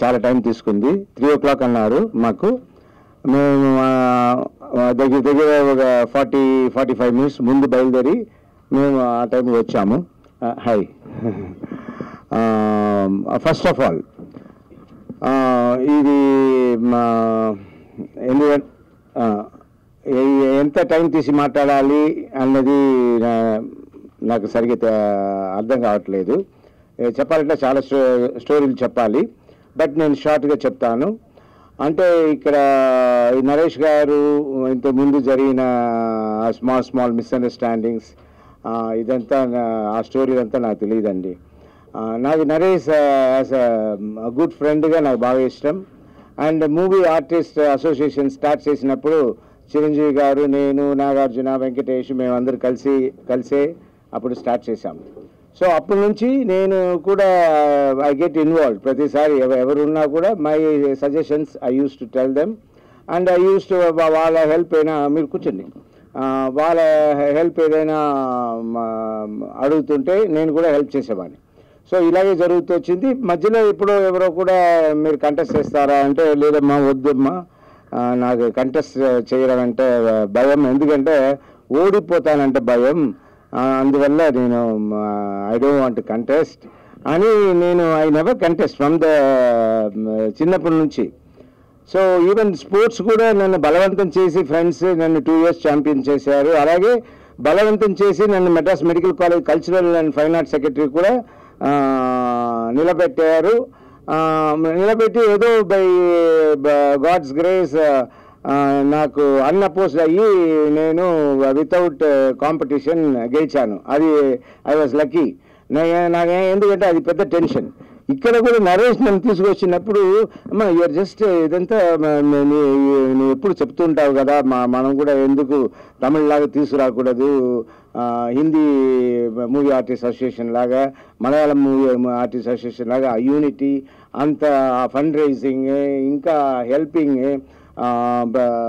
చాలా టైం తీసుకుంది. త్రీ ఓ క్లాక్ అన్నారు మాకు. మేము దగ్గర దగ్గర ఒక ఫార్టీ ఫార్టీ ఫైవ్ మినిట్స్ ముందు బయలుదేరి మేము ఆ టైంకి వచ్చాము. Hi. Hi first of all ఇది మా ఎందుకంటే ఎంత టైం తీసి మాట్లాడాలి అన్నది నాకు సరిగ్గా అర్థం కావట్లేదు. చెప్పాలంటే చాలా స్టో స్టోరీలు చెప్పాలి. బట్ నేను షార్ట్గా చెప్తాను. అంటే ఇక్కడ ఈ నరేష్ గారు ఇంత ముందు జరిగిన స్మాల్ స్మాల్ మిస్అండర్స్టాండింగ్స్ ఇదంతా నా- ఆ స్టోరీ అంతా నాకు తెలియదండి. నాకు నరేష్ యాజ్ అ గుడ్ ఫ్రెండ్గా నాకు బాగా ఇష్టం. And movie artist association start చేసినప్పుడు చిరంజీవి గారు నేను నాగార్జున వెంకటేష్ మేమందరూ కలిసి కలిసే అప్పుడు స్టార్ట్ చేశాము సో అప్పటి నుంచి నేను కూడా ఐ గెట్ ఇన్వాల్వ్ ప్రతిసారి ఎవరున్నా కూడా my suggestions I use to tell them and I use to వాళ్ళ హెల్ప్ అయినా మీరు కూర్చోండి. Uh, వాళ్ళ హెల్ప్ ఏదైనా um, um, అడుగుతుంటే నేను కూడా హెల్ప్ చేసేవాడిని. సో ఇలాగే జరుగుతూ వచ్చింది. మధ్యలో ఇప్పుడు ఎవరో కూడా మీరు కంటెస్ట్ చేస్తారా అంటే లేదమ్మా వద్దమ్మా uh, నాకు కంటెస్ట్ చేయడం అంటే uh, భయం. ఎందుకంటే ఓడిపోతానంటే భయం. అందువల్ల నేను ఐ డోంట్ వాంట్ కంటెస్ట్ అని నేను I never contest from the చిన్నప్పటి నుంచి. సో ఈవెన్ స్పోర్ట్స్ కూడా నన్ను బలవంతం చేసి ఫ్రెండ్స్ నన్ను టూ ఇయర్స్ ఛాంపియన్ చేశారు. అలాగే బలవంతం చేసి నన్ను Madras medical college cultural and fine arts secretary కూడా నిలబెట్టారు. నిలబెట్టి ఏదో బై గాడ్స్ గ్రేస్ నాకు అన్అపోజ్ అయ్యి నేను వితౌట్ కాంపిటీషన్ గెలిచాను. అది ఐ వాజ్ లక్కీ నాకు ఎందుకంటే అది పెద్ద టెన్షన్ ఇక్కడ కూడా నరేష్ నన్ను తీసుకొచ్చినప్పుడు అమ్మ యూఆర్ జస్ట్ ఇదంతా నేను నువ్వు ఎప్పుడు చెప్తుంటావు కదా మా మనం కూడా ఎందుకు తమిళలాగా తీసుకురాకూడదు? హిందీ మూవీ ఆర్టిస్ట్ అసోసియేషన్ లాగా మలయాళం మూవీ ఆర్టిస్ట్ అసోసియేషన్ లాగా ఆ యూనిటీ అంత ఫండ్ రైజింగ్ ఇంకా హెల్పింగ్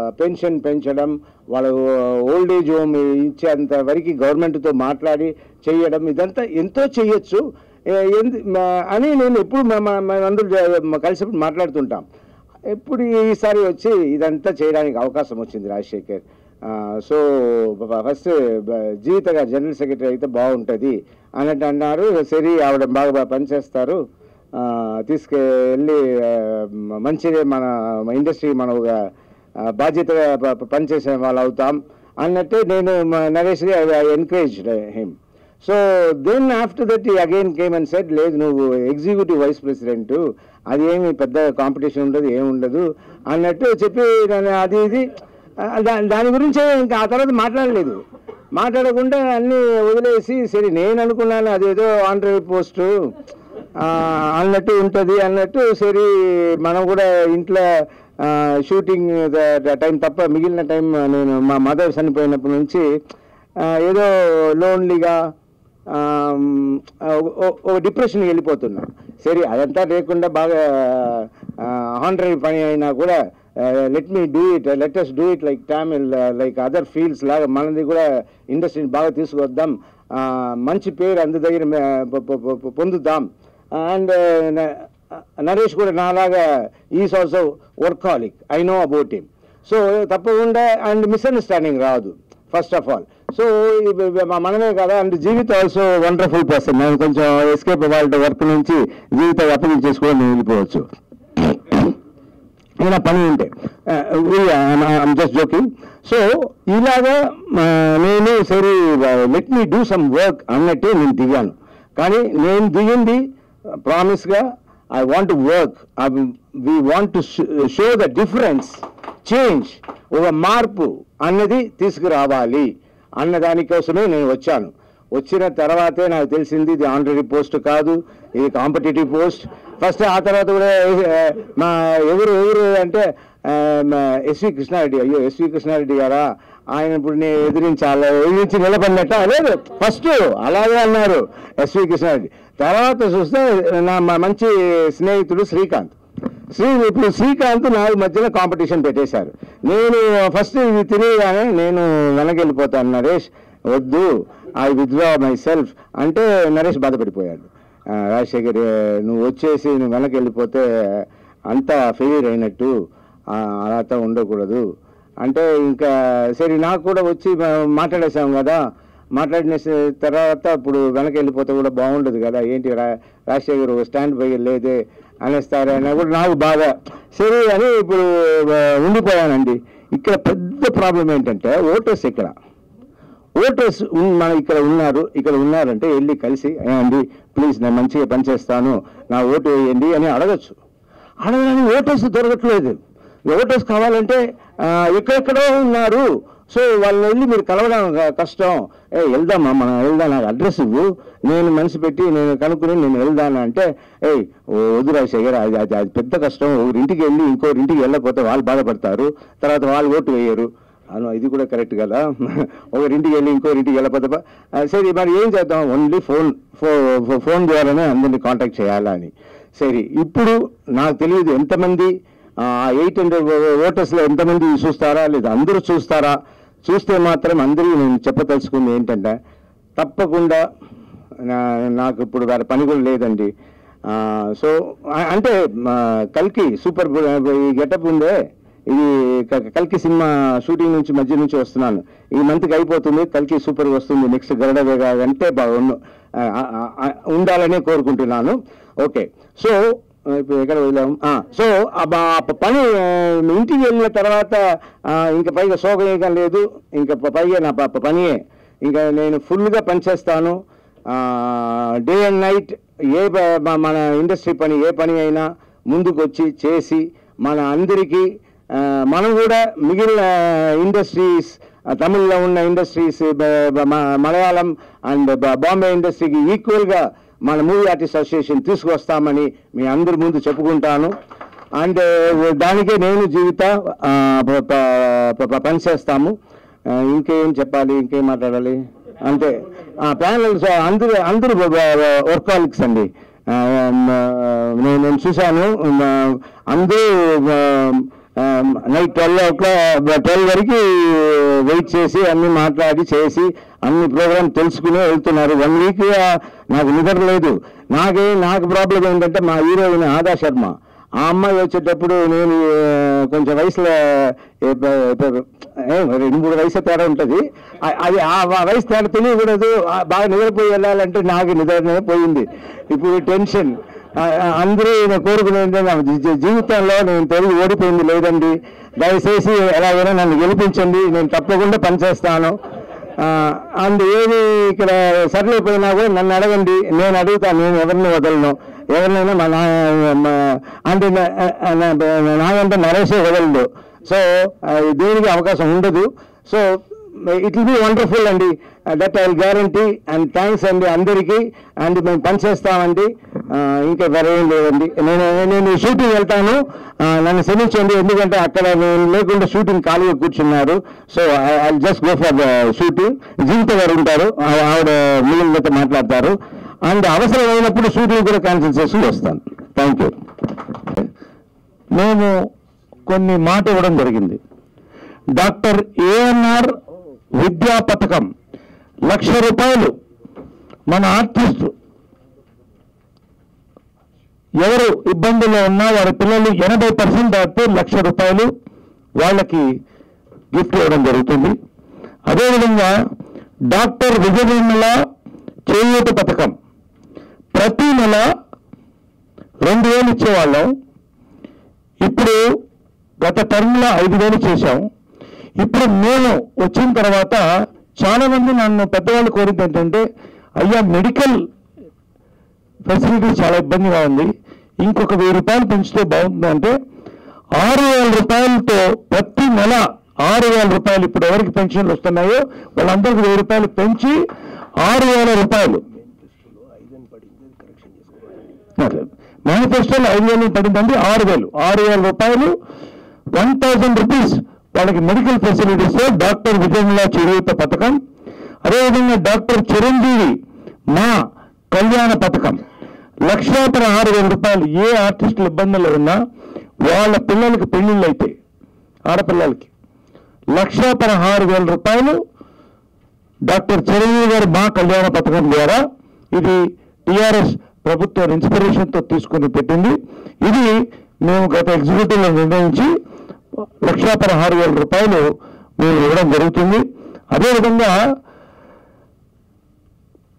పెన్షన్ పెంచడం వాళ్ళ ఓల్డ్ ఏజ్ హోమ్ ఇచ్చేంత వరకు గవర్నమెంట్తో మాట్లాడి చేయడం ఇదంతా ఎంతో చేయొచ్చు. ఎందు- అని నేను ఎప్పుడు అందరూ మ- కలిసి మాట్లాడుతుంటాం. ఎప్పుడు ఈసారి వచ్చి ఇదంతా చేయడానికి అవకాశం వచ్చింది రాజశేఖర్. సో ఫస్ట్ బ- జీవిత గారు జనరల్ సెక్రటరీ అయితే బాగుంటుంది. అన్నట్టు అన్నారు సరే ఆవిడ బాగా బాగా పనిచేస్తారు. తీసుకెళ్ళి ఆ, మంచిదే మన ఇండస్ట్రీ మన ఒక బాధ్యతగా ప- పనిచేసే వాళ్ళు అవుతాం అన్నట్టు నేను మ- Naresh encourage him so then after that again came and set లేదు నువ్వు ఎగ్జిక్యూటివ్ వైస్ ప్రెసిడెంట్ అది ఏమి పెద్ద కాంపిటీషన్ ఉండదు ఏముండదు అన్నట్టు చెప్పి అది ఇది దాని గురించే ఇంకా ఆ తర్వాత మాట్లాడలేదు. మాట్లాడకుండా అన్నీ వదిలేసి సరే నేను అనుకున్నాను అదేదో ఆండ్రాయిడ్ పోస్టు అన్నట్టు ఉంటుంది అన్నట్టు సరే మనం కూడా ఇంట్లో షూటింగ్ టైం తప్ప మిగిలిన టైం నేను మా మదర్ చనిపోయినప్పటి నుంచి ఏదో లోన్లీగా ఒక డిప్రెషన్కి వెళ్ళిపోతున్నా. సరే అదంతా లేకుండా బాగా హాండ్రెడ్ పని అయినా కూడా let me do it let do it like Tamil like other fields లాగా మనది కూడా ఇండస్ట్రీని బాగా తీసుకొద్దాం. మంచి పేరు అందు దగ్గర మే- పొ- పొందుదాం అండ్ నరేష్ uh, uh, కూడా నాలాగా is also workaholic I know about him so తప్పకుండా అండ్ మిస్అండర్స్టాండింగ్ రాదు ఫస్ట్ ఆఫ్ ఆల్ సో మనమే కదా and Jeevitha also wonderful person నేను కొంచెం ఎస్కేప్ వాళ్ళ వర్క్ నుంచి జీవితం అప్పగించేసుకొని నేను వెళ్ళిపోవచ్చు. ఏమైనా పని ఉంటే ఐమ్ జస్ట్ జోకింగ్ సో ఇలాగా నేను సరే let me do some work అన్నట్టే నేను దిగాను. కానీ నేను దిగింది ప్రామిస్గా I want work we want to show the difference change ఒక మార్పు అన్నది తీసుకురావాలి. అన్న దానికోసమే నేను వచ్చాను. వచ్చిన తర్వాతే నాకు తెలిసింది ఇది ఆనరీ పోస్ట్ కాదు ఇది కాంపిటేటివ్ పోస్ట్. ఫస్ట్ ఆ తర్వాత కూడా మా ఎవరు ఎవరు అంటే ఎస్వి కృష్ణారెడ్డి. అయ్యో ఎస్వి కృష్ణారెడ్డి గారా? ఆయన ఇప్పుడు నేను ఎదిరించాలి ఎదిరించి నిలబడినట్ట? లేదు ఫస్ట్ అలాగే అన్నారు ఎస్వి కృష్ణారెడ్డి. తర్వాత చూస్తే నా మా మంచి స్నేహితుడు శ్రీకాంత్. శ్రీ ఇప్పుడు శ్రీకాంత్ నాకు మధ్యలో కాంపిటీషన్ పెట్టేశారు. నేను ఫస్ట్ ఇది తినేగానే నేను వెనకెళ్ళిపోతాను నరేష్. వద్దు ఐ విత్డ్రా మై సెల్ఫ్ అంటే నరేష్ బాధపడిపోయాడు. రాజశేఖర్ నువ్వు వచ్చేసి నువ్వు వెనక్కి వెళ్ళిపోతే అంతా ఫెయిర్ అయినట్టు అలా ఉండకూడదు. అంటే ఇంకా సరే నాకు కూడా వచ్చి మాట్లాడేశాం కదా మాట్లాడిన తర్వాత ఇప్పుడు వెనక వెళ్ళిపోతే కూడా బాగుండదు కదా. ఏంటి రా రాజశేఖర్ స్టాండ్ పై లేదే అనేస్తారు అని కూడా నాకు బాగా సరే అని ఇప్పుడు ఉండిపోయానండి. ఇక్కడ పెద్ద ప్రాబ్లం ఏంటంటే ఓటర్స్ ఇక్కడ. ఓటర్స్ మన ఇక్కడ ఉన్నారు. ఇక్కడ ఉన్నారంటే వెళ్ళి కలిసి అండి ప్లీజ్ నేను మంచిగా పనిచేస్తాను నా ఓటు వేయండి అని అడగచ్చు. అడగడానికి ఓటర్స్ దొరకట్లేదు. ఓటర్స్ కావాలంటే ఎక్కడెక్కడో ఉన్నారు. సో వాళ్ళని వెళ్ళి మీరు కలవడం కష్టం. ఏ వెళ్దామా మనం వెళ్దాం నాకు అడ్రస్ ఇవ్వు. నేను మనసు పెట్టి నేను కనుక్కుని నేను వెళ్దాను అంటే ఏయ్ వద్దు శేఖర్ అది అది అది పెద్ద కష్టం. ఇంటికి వెళ్ళి ఇంకోరింటికి వెళ్ళకపోతే వాళ్ళు బాధపడతారు. తర్వాత వాళ్ళు ఓటు వేయరు. అను ఇది కూడా కరెక్ట్ కదా. ఒకరింటికి వెళ్ళి ఇంకోరింటికి వెళ్ళకపోతే బా- సరే మరి ఏం చేద్దాం? ఓన్లీ ఫోన్ ఫో- ఫోన్ ద్వారానే అందరినీ కాంటాక్ట్ చేయాలా అని. సరే ఇప్పుడు నాకు తెలియదు ఎంతమంది ఎయిట్ హండ్రెడ్ ఓటర్స్లో ఎంతమంది చూస్తారా? లేదా అందరూ చూస్తారా? చూస్తే మాత్రం అందరికీ నేను చెప్పదలుచుకుంది ఏంటంటే తప్పకుండా నాకు ఇప్పుడు వేరే పని కూడా లేదండి. సో అంటే కల్కి సూపర్ ఈ గెటప్ ఉందే ఇది కల్కి సినిమా షూటింగ్ నుంచి మధ్య నుంచి వస్తున్నాను. ఈ మంత్కి అయిపోతుంది కల్కి సూపర్ వస్తుంది నెక్స్ట్ గరుడ అంటే బాగుండు. ఉండాలనే కోరుకుంటున్నాను. ఓకే. సో ఇప్పుడు ఎక్కడ వదిలాం? సో ఆ పని ఇంటికి వెళ్ళిన తర్వాత ఇంక ఇంకా పైగా శోకం లేదు ఇంకా పైగా నా ప- పనియే. ఇంకా నేను ఫుల్గా పనిచేస్తాను. డే అండ్ నైట్ ఏ ప- మన ఇండస్ట్రీ పని ఏ పని అయినా ముందుకు వచ్చి చేసి మన అందరికీ మనం కూడా మిగిలిన ఇండస్ట్రీస్ తమిళ్ళో ఉన్న ఇండస్ట్రీస్ మలయాళం అండ్ బాంబే ఇండస్ట్రీకి ఈక్వల్గా మన మూవీ ఆర్టిస్ట్ అసోసియేషన్ తీసుకొస్తామని మీ అందరి ముందు చెప్పుకుంటాను. అండ్ దానికే నేను జీవిత పనిచేస్తాము. ఇంకేం చెప్పాలి ఇంకేం మాట్లాడాలి? అంటే ప్యానల్స్ అందరూ అందరూ వర్కాలిక్స్ అండి. నేను నేను చూశాను. అందరూ night twelve o'clock twelve వరకు వెయిట్ చేసి అన్నీ మాట్లాడి చేసి అన్ని ప్రోగ్రామ్ తెలుసుకుని వెళ్తున్నారు. వన్ వీక్ నాకు నిద్ర లేదు. నాకే నాకు ప్రాబ్లం ఏంటంటే మా హీరోయిన్ ఆదా శర్మ. ఆ అమ్మాయి వచ్చేటప్పుడు నేను కొంచెం వయసులో రెండు మూడు వయసు తేడా ఉంటుంది. అది ఆ వయసు తేడా తెలియకూడదు. బాగా నిద్రపోయి వెళ్ళాలంటే నాకు నిద్ర పోయింది. ఇప్పుడు టెన్షన్. అందరూ నేను కోరుకునేది జీవితంలో నేను తెలుగు ఓడిపోయింది లేదండి. దయచేసి ఎలాగైనా నన్ను గెలిపించండి. నేను తప్పకుండా పనిచేస్తాను. అందు అండ్ ఏది ఇక్కడ సర్లేపోయినా కూడా నన్ను అడగండి నేను అడుగుతాను నేను ఎవరిని వదలను ఎవరినైనా మా నా అంటే నాగంటే నరేషే వదలడు సో దేనికి అవకాశం ఉండదు so it will be wonderful అండి. That I guarantee and thanks అండి అందరికీ. అండ్ మేము పనిచేస్తామండి uh, ఇంకా వేరేం లేదండి. నేను నేను షూటింగ్ వెళ్తాను. Uh, నన్ను క్షమించండి. ఎందుకంటే అక్కడ నేను లేకుండా షూటింగ్ ఖాళీగా కూర్చున్నారు. So I just go for shooting Jeevitha గారు ఉంటారు. ఆవిడ మిగిలినతో మాట్లాడతారు. అండ్ అవసరమైనప్పుడు షూటింగ్ కూడా క్యాన్సిల్ చేసి వస్తాను. థ్యాంక్ యూ మేము కొన్ని మాట ఇవ్వడం జరిగింది. డాక్టర్ ఏఎన్ఆర్ విద్యా పథకం. లక్ష రూపాయలు మన ఆర్టిస్ట్. ఎవరు ఇబ్బందుల్లో ఉన్నా వారి పిల్లలు ఎనభై పర్సెంట్ దాటితే లక్ష రూపాయలు వాళ్ళకి గిఫ్ట్ ఇవ్వడం జరుగుతుంది. అదేవిధంగా డాక్టర్ విజయనిర్మల చేయూత పథకం. ప్రతి నెల రెండు వేలు ఇచ్చేవాళ్ళం. ఇప్పుడు గత టర్మ్లో ఐదు వేలు చేశాం. ఇప్పుడు మేము వచ్చిన తర్వాత చాలామంది నన్ను పెద్దవాళ్ళు కోరింది ఏంటంటే అయ్యా మెడికల్ ఫెసిలిటీ చాలా ఇబ్బందిగా ఉంది. ఇంకొక వెయ్యి రూపాయలు పెంచితే బాగుంటుంది. అంటే ఆరు వేల రూపాయలతో ప్రతి నెల ఆరు వేల రూపాయలు ఇప్పుడు ఎవరికి పెన్షన్లు వస్తున్నాయో వాళ్ళందరికీ వెయ్యి రూపాయలు పెంచి ఆరు వేల రూపాయలు. మేనిఫెస్టోలో ఐదు వేలు పడిందండి ఆరు వేలు. ఆరు వేల రూపాయలు వన్ థౌజండ్ రూపీస్ వాళ్ళకి మెడికల్ ఫెసిలిటీస్ డాక్టర్ విజయముల చేయూత పథకం. అదేవిధంగా డాక్టర్ చిరంజీవి మా కళ్యాణ పథకం. లక్షాపర ఆరు వేల రూపాయలు ఏ ఆర్టిస్టులు ఇబ్బందులు ఉన్నా వాళ్ళ పిల్లలకి పెళ్ళిళ్ళు అయితే ఆడపిల్లలకి. లక్షా పదహారు వేల రూపాయలు డాక్టర్ చిరంజీవి గారి మా కళ్యాణ పథకం ద్వారా ఇది టిఆర్ఎస్ ప్రభుత్వం ఇన్స్పిరేషన్తో తీసుకుని పెట్టింది. ఇది మేము గత ఎగ్జిక్యూటివ్లో నిర్ణయించి లక్ష పదహారు వేల రూపాయలు మేము ఇవ్వడం జరుగుతుంది. అదేవిధంగా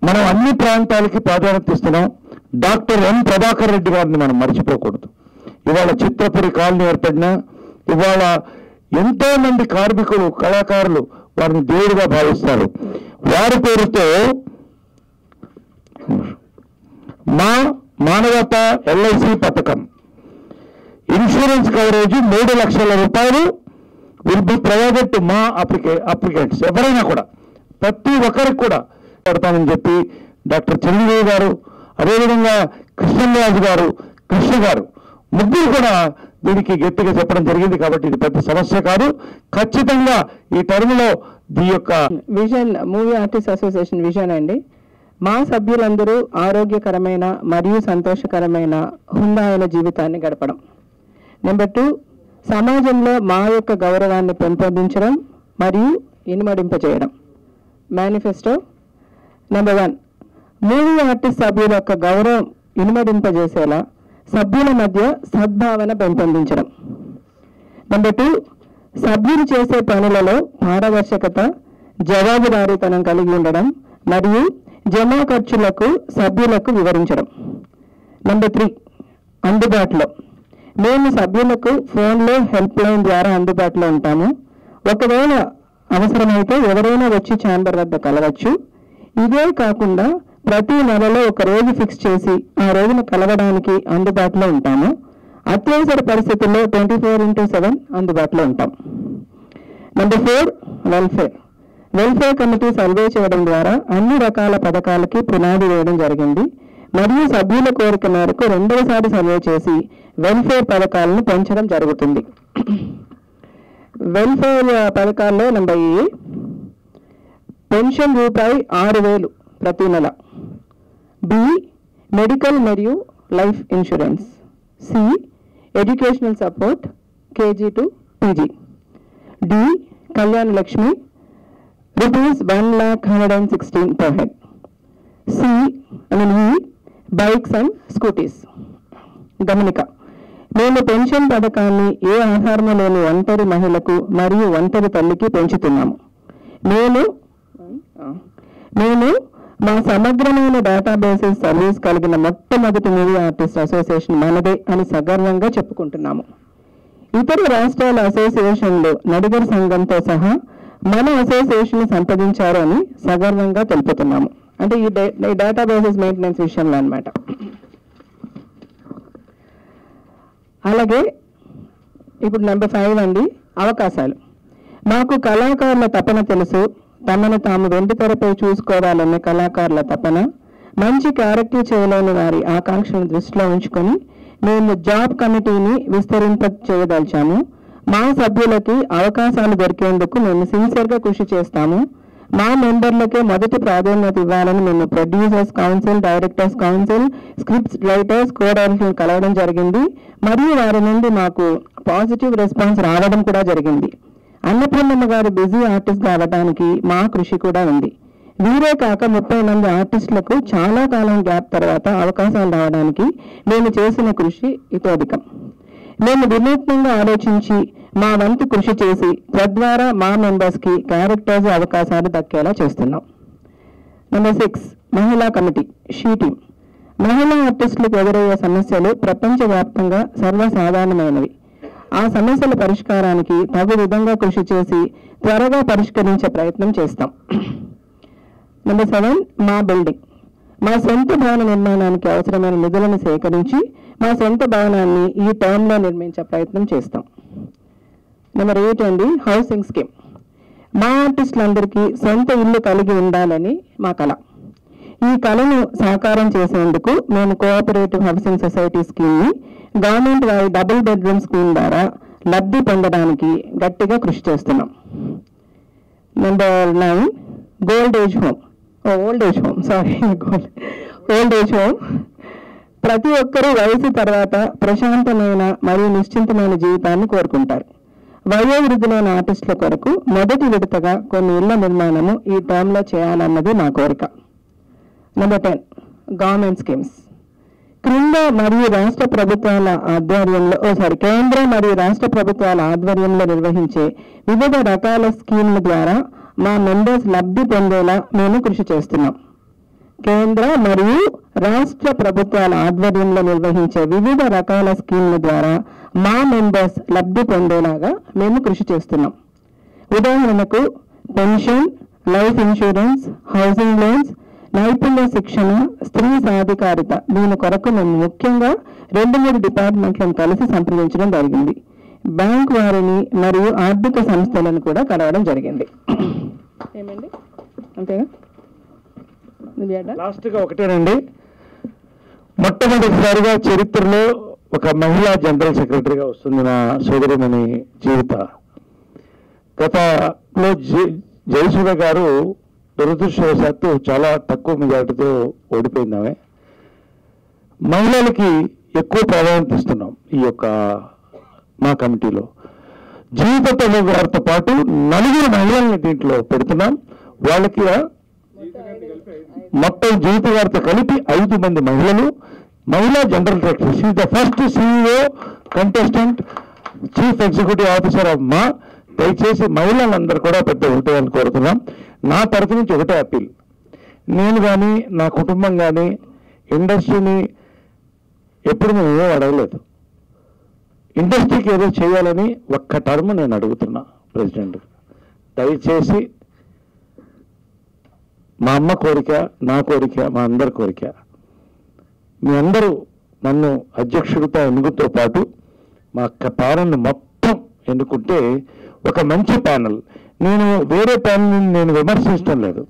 మనం అన్ని ప్రాంతాలకి ప్రాధాన్యత ఇస్తున్నాం. డాక్టర్ ఎం ప్రభాకర్ రెడ్డి గారిని మనం మర్చిపోకూడదు. ఇవాళ చిత్రపురి కాలనీ ఏర్పడిన ఇవాళ ఎంతో మంది కార్మికులు కళాకారులు వారిని దేవుడిగా భావిస్తారు. వారి పేరుతో మా మానవత ఎల్ఐసి పథకం. ఇన్సూరెన్స్ కవరేజ్ మూడు లక్షల రూపాయలు విల్ బి ప్రొవైడెడ్ టు మా అప్లికే అప్లికెంట్స్ ఎవరైనా కూడా ప్రతి ఒక్కరికి కూడా పెడతామని చెప్పి డాక్టర్ చిరంజీవి గారు అదేవిధంగా కృష్ణరాజు గారు కృష్ణ గారు ముగ్గురు కూడా దీనికి గట్టిగా చెప్పడం జరిగింది కాబట్టి ఇది పెద్ద సమస్య కాదు. ఖచ్చితంగా ఈ టర్మ్లో దీ యొక్క vision movie artist association vision అండి. మా సభ్యులందరూ ఆరోగ్యకరమైన మరియు సంతోషకరమైన హుందాయన జీవితాన్ని గడపడం. నెంబర్ టూ సమాజంలో మా యొక్క గౌరవాన్ని పెంపొందించడం మరియు ఇనుమడింపజేయడం. Manifesto number one movie artist సభ్యుల యొక్క గౌరవం ఇనుమడింపజేసేలా సభ్యుల మధ్య సద్భావన పెంపొందించడం. నెంబర్ టూ సభ్యులు చేసే పనులలో పారదర్శకత జవాబుదారీతనం కలిగి ఉండడం మరియు జమా ఖర్చులకు సభ్యులకు వివరించడం. నెంబర్ త్రీ అందుబాటులో. మేము సభ్యులకు ఫోన్లో హెల్ప్ లైన్ ద్వారా అందుబాటులో ఉంటాము. ఒకవేళ అవసరమైతే ఎవరైనా వచ్చి ఛాంబర్ వద్ద కలవచ్చు. ఇదే కాకుండా ప్రతి నెలలో ఒక రోజు ఫిక్స్ చేసి ఆ రోజున కలవడానికి అందుబాటులో ఉంటాము. అత్యవసర పరిస్థితుల్లో ట్వంటీ ఫోర్ ఇంటూ సెవెన్ అందుబాటులో ఉంటాం. Number four welfare. Welfare committee survey చేయడం ద్వారా అన్ని రకాల పథకాలకి పునాది వేయడం జరిగింది. మరియు సభ్యుల కోరిక మేరకు రెండవసారి సర్వే చేసి వెల్ఫేర్ పథకాలను పెంచడం జరుగుతుంది. వెల్ఫేర్ పథకాల్లో నెంబర్ ఏ పెన్షన్ రూపాయి ఆరు వేలు ప్రతి నెల. బి మెడికల్ మరియు life insurance. C educational support KG to PG. D Kalyana Lakshmi rupees one lakh hundred and sixteen per head C I mean e bikes and scooties. గమనిక మేము pension పథకాన్ని ఏ ఆధారణ లేని ఒంటరి మహిళకు మరియు ఒంటరి తల్లికి పెంచుతున్నాము? మేము మేము మా సమగ్రమైన డేటాబేసెస్ సర్వీస్ కలిగిన మొట్టమొదటి మూవీ ఆర్టిస్ట్ అసోసియేషన్ మనదే అని సగర్వంగా చెప్పుకుంటున్నాము. ఇతర రాష్ట్రాల అసోసియేషన్లు నడిగర్ సంఘంతో సహా మన అసోసియేషన్ సంప్రదించారు అని సగర్వంగా తెలుపుతున్నాము. అంటే ఈ డేటాబేసెస్ మెయింటెనెన్స్ విషయంలో అనమాట అలాగే ఇప్పుడు నెంబర్ ఫైవ్ అండి అవకాశాలు. మాకు కళాకారుల తపన తెలుసు తమను తాము వెండి తెరపై చూసుకోవాలనే కళాకారుల తపన. మంచి క్యారెక్టర్ చేయలేని వారి ఆకాంక్షను దృష్టిలో ఉంచుకొని మేము జాబ్ కమిటీని విస్తరింప చేయదలిచాము మా సభ్యులకి అవకాశాలు దొరికేందుకు మేము సిన్సియర్గా కృషి చేస్తాము. మా మెంబర్లకే మొదటి ప్రాధాన్యత ఇవ్వాలని మేము producers council directors council scripts writers co డైరెక్టర్లు కలవడం జరిగింది. మరియు వారి నుండి మాకు పాజిటివ్ రెస్పాన్స్ రావడం కూడా జరిగింది. అన్నపూర్ణమ్మ గారు బిజీ ఆర్టిస్ట్ కావడానికి మా కృషి కూడా ఉంది. వీరే కాక ముప్పై మంది ఆర్టిస్టులకు చాలా కాలం గ్యాప్ తర్వాత అవకాశాలు రావడానికి మేము చేసిన కృషి ఇతోధికం. మేము వినూత్నంగా ఆలోచించి మా వంతు కృషి చేసి తద్వారా మా మెంబర్స్కి క్యారెక్టర్స్ అవకాశాలు దక్కేలా చేస్తున్నాం. నెంబర్ సిక్స్ మహిళా కమిటీ షీ టీమ్ మహిళా ఆర్టిస్టులకు ఎదురయ్యే సమస్యలు ప్రపంచవ్యాప్తంగా సర్వసాధారణమైనవి. ఆ సమస్యల పరిష్కారానికి తగు విధంగా కృషి చేసి త్వరగా పరిష్కరించే ప్రయత్నం చేస్తాం. నెంబర్ సెవెన్ మా బిల్డింగ్ మా సొంత భవన నిర్మాణానికి అవసరమైన నిధులను సేకరించి మా సొంత భవనాన్ని ఈ టర్మ్లో నిర్మించే ప్రయత్నం చేస్తాం. నెంబర్ ఎయిట్ అండి హౌసింగ్ స్కీమ్. మా ఆర్టిస్టులందరికీ సొంత ఇల్లు కలిగి ఉండాలని మా కళ. ఈ కళను సాకారం చేసేందుకు మేము కోఆపరేటివ్ హౌసింగ్ సొసైటీ స్కీమ్ని గవర్నమెంట్ వారి డబుల్ బెడ్రూమ్ స్కీమ్ ద్వారా లబ్ధి పొందడానికి గట్టిగా కృషి చేస్తున్నాం. Number nine gold age home old age home sorry gold old age home ప్రతి ఒక్కరూ వయసు తర్వాత ప్రశాంతమైన మరియు నిశ్చింతమైన జీవితాన్ని కోరుకుంటారు. వయోవృద్ధులైన ఆర్టిస్టుల కొరకు మొదటి విడతగా కొన్ని ఇళ్ళ నిర్మాణము ఈ టర్మ్లో చేయాలన్నది నా కోరిక. నెంబర్ టెన్ గవర్నమెంట్ స్కీమ్స్ క్రింద మరియు రాష్ట్ర ప్రభుత్వాల ఆధ్వర్యంలో సారీ కేంద్ర మరియు రాష్ట్ర ప్రభుత్వాల ఆధ్వర్యంలో నిర్వహించే వివిధ రకాల స్కీమ్ల ద్వారా మా మెంబర్స్ లబ్ధి పొందేలా మేము కృషి చేస్తున్నాం. కేంద్ర మరియు రాష్ట్ర ప్రభుత్వాల ఆధ్వర్యంలో నిర్వహించే వివిధ రకాల స్కీమ్ల ద్వారా మా మెంబర్స్ లబ్ధి పొందేలాగా మేము కృషి చేస్తున్నాం. ఉదాహరణకు pension life insurance housing loans నైపుణ్య శిక్షణ స్త్రీ సాధికారిత దీని కొరకు మేము ముఖ్యంగా రెండు మూడు డిపార్ట్మెంట్లను కలిసి సంప్రదించడం జరిగింది. బ్యాంక్ వారిని మరియు ఆర్థిక సంస్థలను కూడా కలవడం జరిగింది. ఏమండి? అంతేగా లాస్ట్గా ఒకటేనండి. మొట్టమొదటిసారిగా చరిత్రలో ఒక మహిళా జనరల్ సెక్రటరీగా వస్తుంది నా సోదరిమణి జీవిత. గతలో జ- జయసూద గారు దురదృష్టవశాత్తు చాలా తక్కువ మెజార్టీతో ఓడిపోయింది ఆమె. మహిళలకి ఎక్కువ ప్రాధాన్యత ఇస్తున్నాం ఈ యొక్క మా కమిటీలో. జీవిత తెలుగు గారితో పాటు నలుగురు మహిళల్ని దీంట్లో పెడుతున్నాం. వాళ్ళకి మొత్తం జీవిత గారితో కలిపి ఐదు మంది మహిళలు మహిళా general director she the first CEO contestant chief executive officer of మా దయచేసి మహిళలందరూ కూడా పెద్ద ఉంటాయని కోరుతున్నాం. నా తరఫు నుంచి ఒకటే అప్పీల్. నేను కానీ నా కుటుంబం కానీ ఇండస్ట్రీని ఎప్పుడు మేము అడగలేదు. ఇండస్ట్రీకి ఏదో చేయాలని ఒక్క టర్మ్ నేను అడుగుతున్నా ప్రెసిడెంట్. దయచేసి మా అమ్మ కోరిక నా కోరిక మా అందరి కోరిక మీ అందరూ నన్ను అధ్యక్షుడితో ఎన్నుకుతో పాటు మా అక్క ప్యానల్ని మొత్తం ఎన్నుకుంటే ఒక మంచి ప్యానల్. నేను వేరే ప్యానల్ని నేను విమర్శించడం లేదు.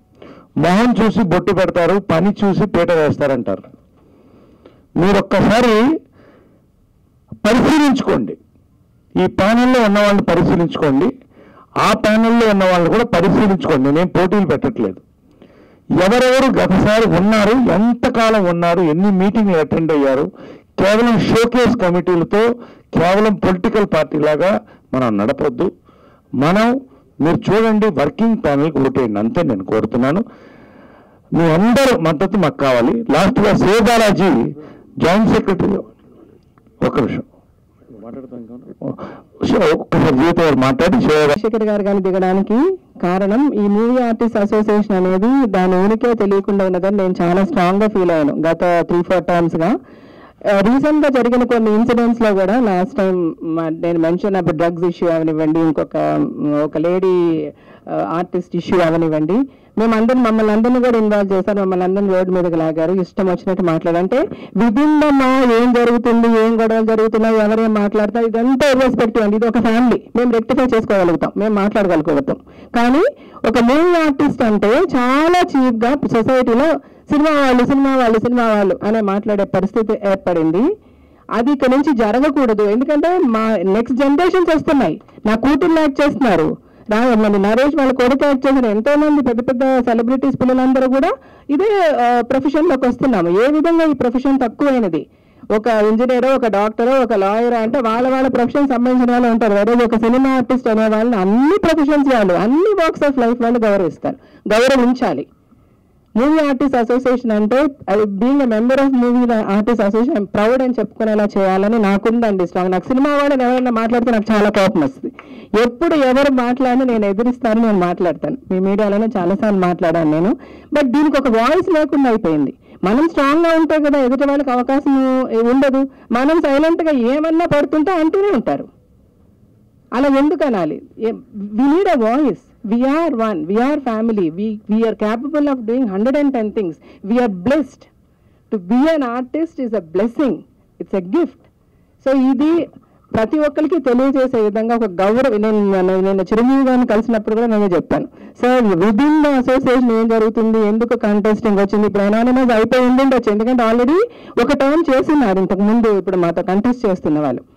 మొహం చూసి బొట్టు పెడతారు పని చూసి పీట వేస్తారంటారు. మీరు ఒక్కసారి పరిశీలించుకోండి. ఈ ప్యానల్లో ఉన్న వాళ్ళని పరిశీలించుకోండి. ఆ ప్యానల్లో ఉన్న వాళ్ళని కూడా పరిశీలించుకోండి. నేనేం పోటీలు పెట్టట్లేదు. ఎవరెవరు గతసారి ఉన్నారు ఎంతకాలం ఉన్నారు ఎన్ని మీటింగ్లు అటెండ్ అయ్యారు కేవలం షోకేస్ కమిటీలతో కేవలం పొలిటికల్ పార్టీ లాగా మనం నడపొద్దు. మనం మీరు చూడండి వర్కింగ్ ప్యానల్కి ఓటేయండి అంతే నేను కోరుతున్నాను. మీ అందరూ మద్దతు మాకు కావాలి. లాస్ట్గా శివబాలాజీ జాయింట్ సెక్రటరీ. ఒక నిమిషం. ఒక్కసారి జీవిత గారు మాట్లాడి శివబాలాజీ రాజశేఖర్ గారు కానీ దిగడానికి కారణం ఈ మూవీ ఆర్టిస్ట్ అసోసియేషన్ అనేది దాని ఊరికే తెలియకుండా ఉన్నదని నేను చాలా స్ట్రాంగ్గా ఫీల్ అయ్యాను గత త్రీ ఫోర్ టైమ్స్ రీసెంట్గా జరిగిన కొన్ని ఇన్సిడెంట్స్లో కూడా లాస్ట్ టైం నేను మెన్షన్ అప్పుడు డ్రగ్స్ ఇష్యూ అవనివ్వండి ఇంకొక ఒక లేడీ ఆర్టిస్ట్ ఇష్యూ అవనివ్వండి. మేమందరం మమ్మల్ని అందరినీ కూడా ఇన్వాల్వ్ చేశారు. మమ్మల్ని అందరినీ రోడ్డు మీదకి లాగారు. ఇష్టం వచ్చినట్టు మాట్లాడంటే విభిన్నమా ఏం జరుగుతుంది ఏం గొడవలు జరుగుతున్నాయి ఎవరేం మాట్లాడతారు ఇదంతా ఇర్రెస్పెక్టివ్ అండి. ఇది ఒక ఫ్యామిలీ మేము రెక్టిఫై చేసుకోగలుగుతాం. మేము మాట్లాడగలుగుతాం. కానీ ఒక మూవీ ఆర్టిస్ట్ అంటే చాలా చీప్గా సొసైటీలో సినిమా వాళ్ళు సినిమా వాళ్ళు సినిమా వాళ్ళు అనే మాట్లాడే పరిస్థితి ఏర్పడింది. అది ఇక్కడ నుంచి జరగకూడదు. ఎందుకంటే మా నెక్స్ట్ జనరేషన్స్ వస్తున్నాయి. నా కూతుర్లు యాక్ట్ చేస్తున్నారు. రా మన నరేష్ వాళ్ళ కొడుకు వచ్చేసిన ఎంతోమంది ఎంతో మంది పెద్ద పెద్ద సెలబ్రిటీస్ పిల్లలందరూ కూడా ఇదే ప్రొఫెషన్లోకి వస్తున్నాము. ఏ విధంగా ఈ ప్రొఫెషన్ తక్కువైనది? ఒక ఇంజనీర్ ఒక డాక్టర్ ఒక లాయర్ అంటే వాళ్ళ వాళ్ళ ప్రొఫెషన్ సంబంధించిన వాళ్ళు ఉంటారు. వేరే ఒక సినిమా ఆర్టిస్ట్ అనే వాళ్ళని అన్ని ప్రొఫెషన్స్ వాళ్ళు అన్ని వాక్స్ ఆఫ్ లైఫ్ వాళ్ళు గౌరవిస్తారు. గౌరవించాలి. మూవీ ఆర్టిస్ట్ అసోసియేషన్ అంటే being member of movie artist association proud అని చెప్పుకునేలా చేయాలని నాకుందండి. స్ట్రాంగ్ నాకు సినిమా వాళ్ళని ఎవరైనా మాట్లాడితే నాకు చాలా కోపం వస్తుంది. ఎప్పుడు ఎవరు మాట్లాడినా నేను ఎదిరిస్తాను నేను మాట్లాడతాను. మీ మీడియాలోనే చాలాసార్లు మాట్లాడాను నేను. బట్ దీనికి ఒక వాయిస్ లేకుండా అయిపోయింది. మనం స్ట్రాంగ్గా ఉంటే కదా ఎదుటి వాళ్ళకి అవకాశం ఉండదు. మనం సైలెంట్గా ఏమన్నా పడుతుంటే అంటూనే ఉంటారు. అలా ఎందుకు అనాలి? We need a voice we're one we're family we we're capable of doing hundred and ten things we're blessed to be an artist is a blessing it's a gift so ఇది ప్రతి ఒక్కరికి తెలియజేసే విధంగా ఒక గౌరవ నేను నేను- చిరంజీవి గారిని కలిసినప్పుడు కూడా నేనే చెప్పాను. సార్ విదిన్ ద అసోసియేషన్ ఏం జరుగుతుంది? ఎందుకు కంటెస్టింగ్ వచ్చింది? ఇప్పుడు ఎనానిమస్ అయిపోయి ఉండొచ్చు ఎందుకంటే ఆల్రెడీ ఒక టర్మ్ చేస్తున్నారు ఇంతకు ముందు ఇప్పుడు మాతో కంటెస్ట్ చేస్తున్న వాళ్ళు.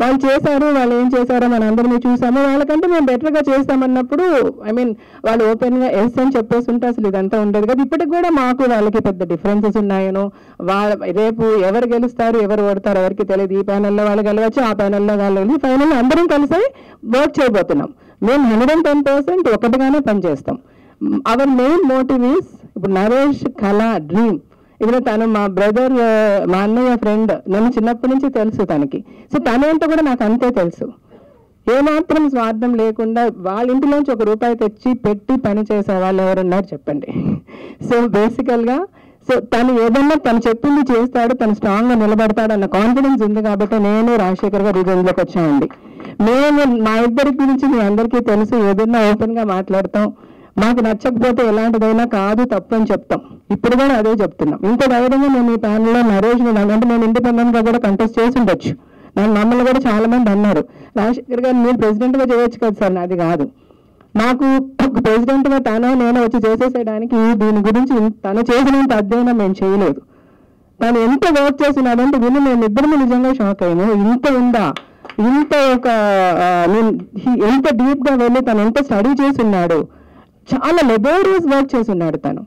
వాళ్ళు చేశారు వాళ్ళు ఏం చేశారో మన అందరినీ చూసాము. వాళ్ళకంటే మేము బెటర్గా చేస్తామన్నప్పుడు ఐ మీన్ వాళ్ళు ఓపెన్గా ఎస్ అని చెప్పేసి ఉంటే అసలు ఇదంతా ఉండేది కదా. ఇప్పటికి కూడా మాకు వాళ్ళకి పెద్ద డిఫరెన్సెస్ ఉన్నాయనో వాళ్ళ రేపు ఎవరు గెలుస్తారు ఎవరు ఓడతారు ఎవరికి తెలియదు. ఈ ప్యానెల్లో వాళ్ళు గెలవచ్చు ఆ ప్యానెల్లో వాళ్ళు గెలిచి ఫైనల్ అందరం కలిసి వర్క్ చేయబోతున్నాం. మేము హండ్రెడ్ అండ్ టెన్ పర్సెంట్ ఒకటిగానే పనిచేస్తాం. అవర్ మెయిన్ మోటివ్ ఈస్ ఇప్పుడు నరేష్ కళ డ్రీమ్ ఇప్పుడు తను మా బ్రదర్ మా అన్నయ్య ఫ్రెండ్ నన్ను చిన్నప్పటి నుంచి తెలుసు తనకి. సో తనేంటో కూడా నాకు అంతే తెలుసు. ఏమాత్రం స్వార్థం లేకుండా వాళ్ళ ఇంటిలోంచి ఒక రూపాయి తెచ్చి పెట్టి పని చేసే వాళ్ళు ఎవరున్నారు చెప్పండి. సో బేసికల్గా సో తను ఏదన్నా తను చెప్పింది చేస్తాడు తను స్ట్రాంగ్గా నిలబడతాడు అన్న కాన్ఫిడెన్స్ ఉంది కాబట్టి నేను రాజశేఖర్ గారు రిజైన్లోకి వచ్చామండి. మేము మా ఇద్దరి గురించి మీ అందరికీ తెలుసు ఏదైనా ఓపెన్గా మాట్లాడతాం. మాకు నచ్చకపోతే ఎలాంటిదైనా కాదు తప్పు అని చెప్తాం. ఇప్పుడు కూడా అదే చెప్తున్నాం. ఇంత ధైర్యంగా మేము ఈ ప్యానల్లో నరేష్ అంటే నేను ఇండిపెండెంట్గా కూడా కంటెస్ట్ చేసి ఉండొచ్చు. నన్ను మమ్మల్ని కూడా చాలా మంది అన్నారు. రాజశేఖర్ గారు మీరు ప్రెసిడెంట్గా చేయొచ్చు కదా సార్ నాది కాదు. నాకు ప్రెసిడెంట్గా తన తను నేను వచ్చి చేసేసేయడానికి దీని గురించి తన తను చేసినంత అధ్యయనం మేము చేయలేదు. తను ఎంత వర్క్ చేసినాడంటే విని మేము ఇద్దరు నిజంగా షాక్ అయ్యాము. ఇంత ఉందా? ఇంత ఒక ఎంత డీప్గా వెళ్ళి తను ఎంత స్టడీ చేసి ఉన్నాడు? చాలా లెబోరియస్ వర్క్ చేసి ఉన్నాడు తను.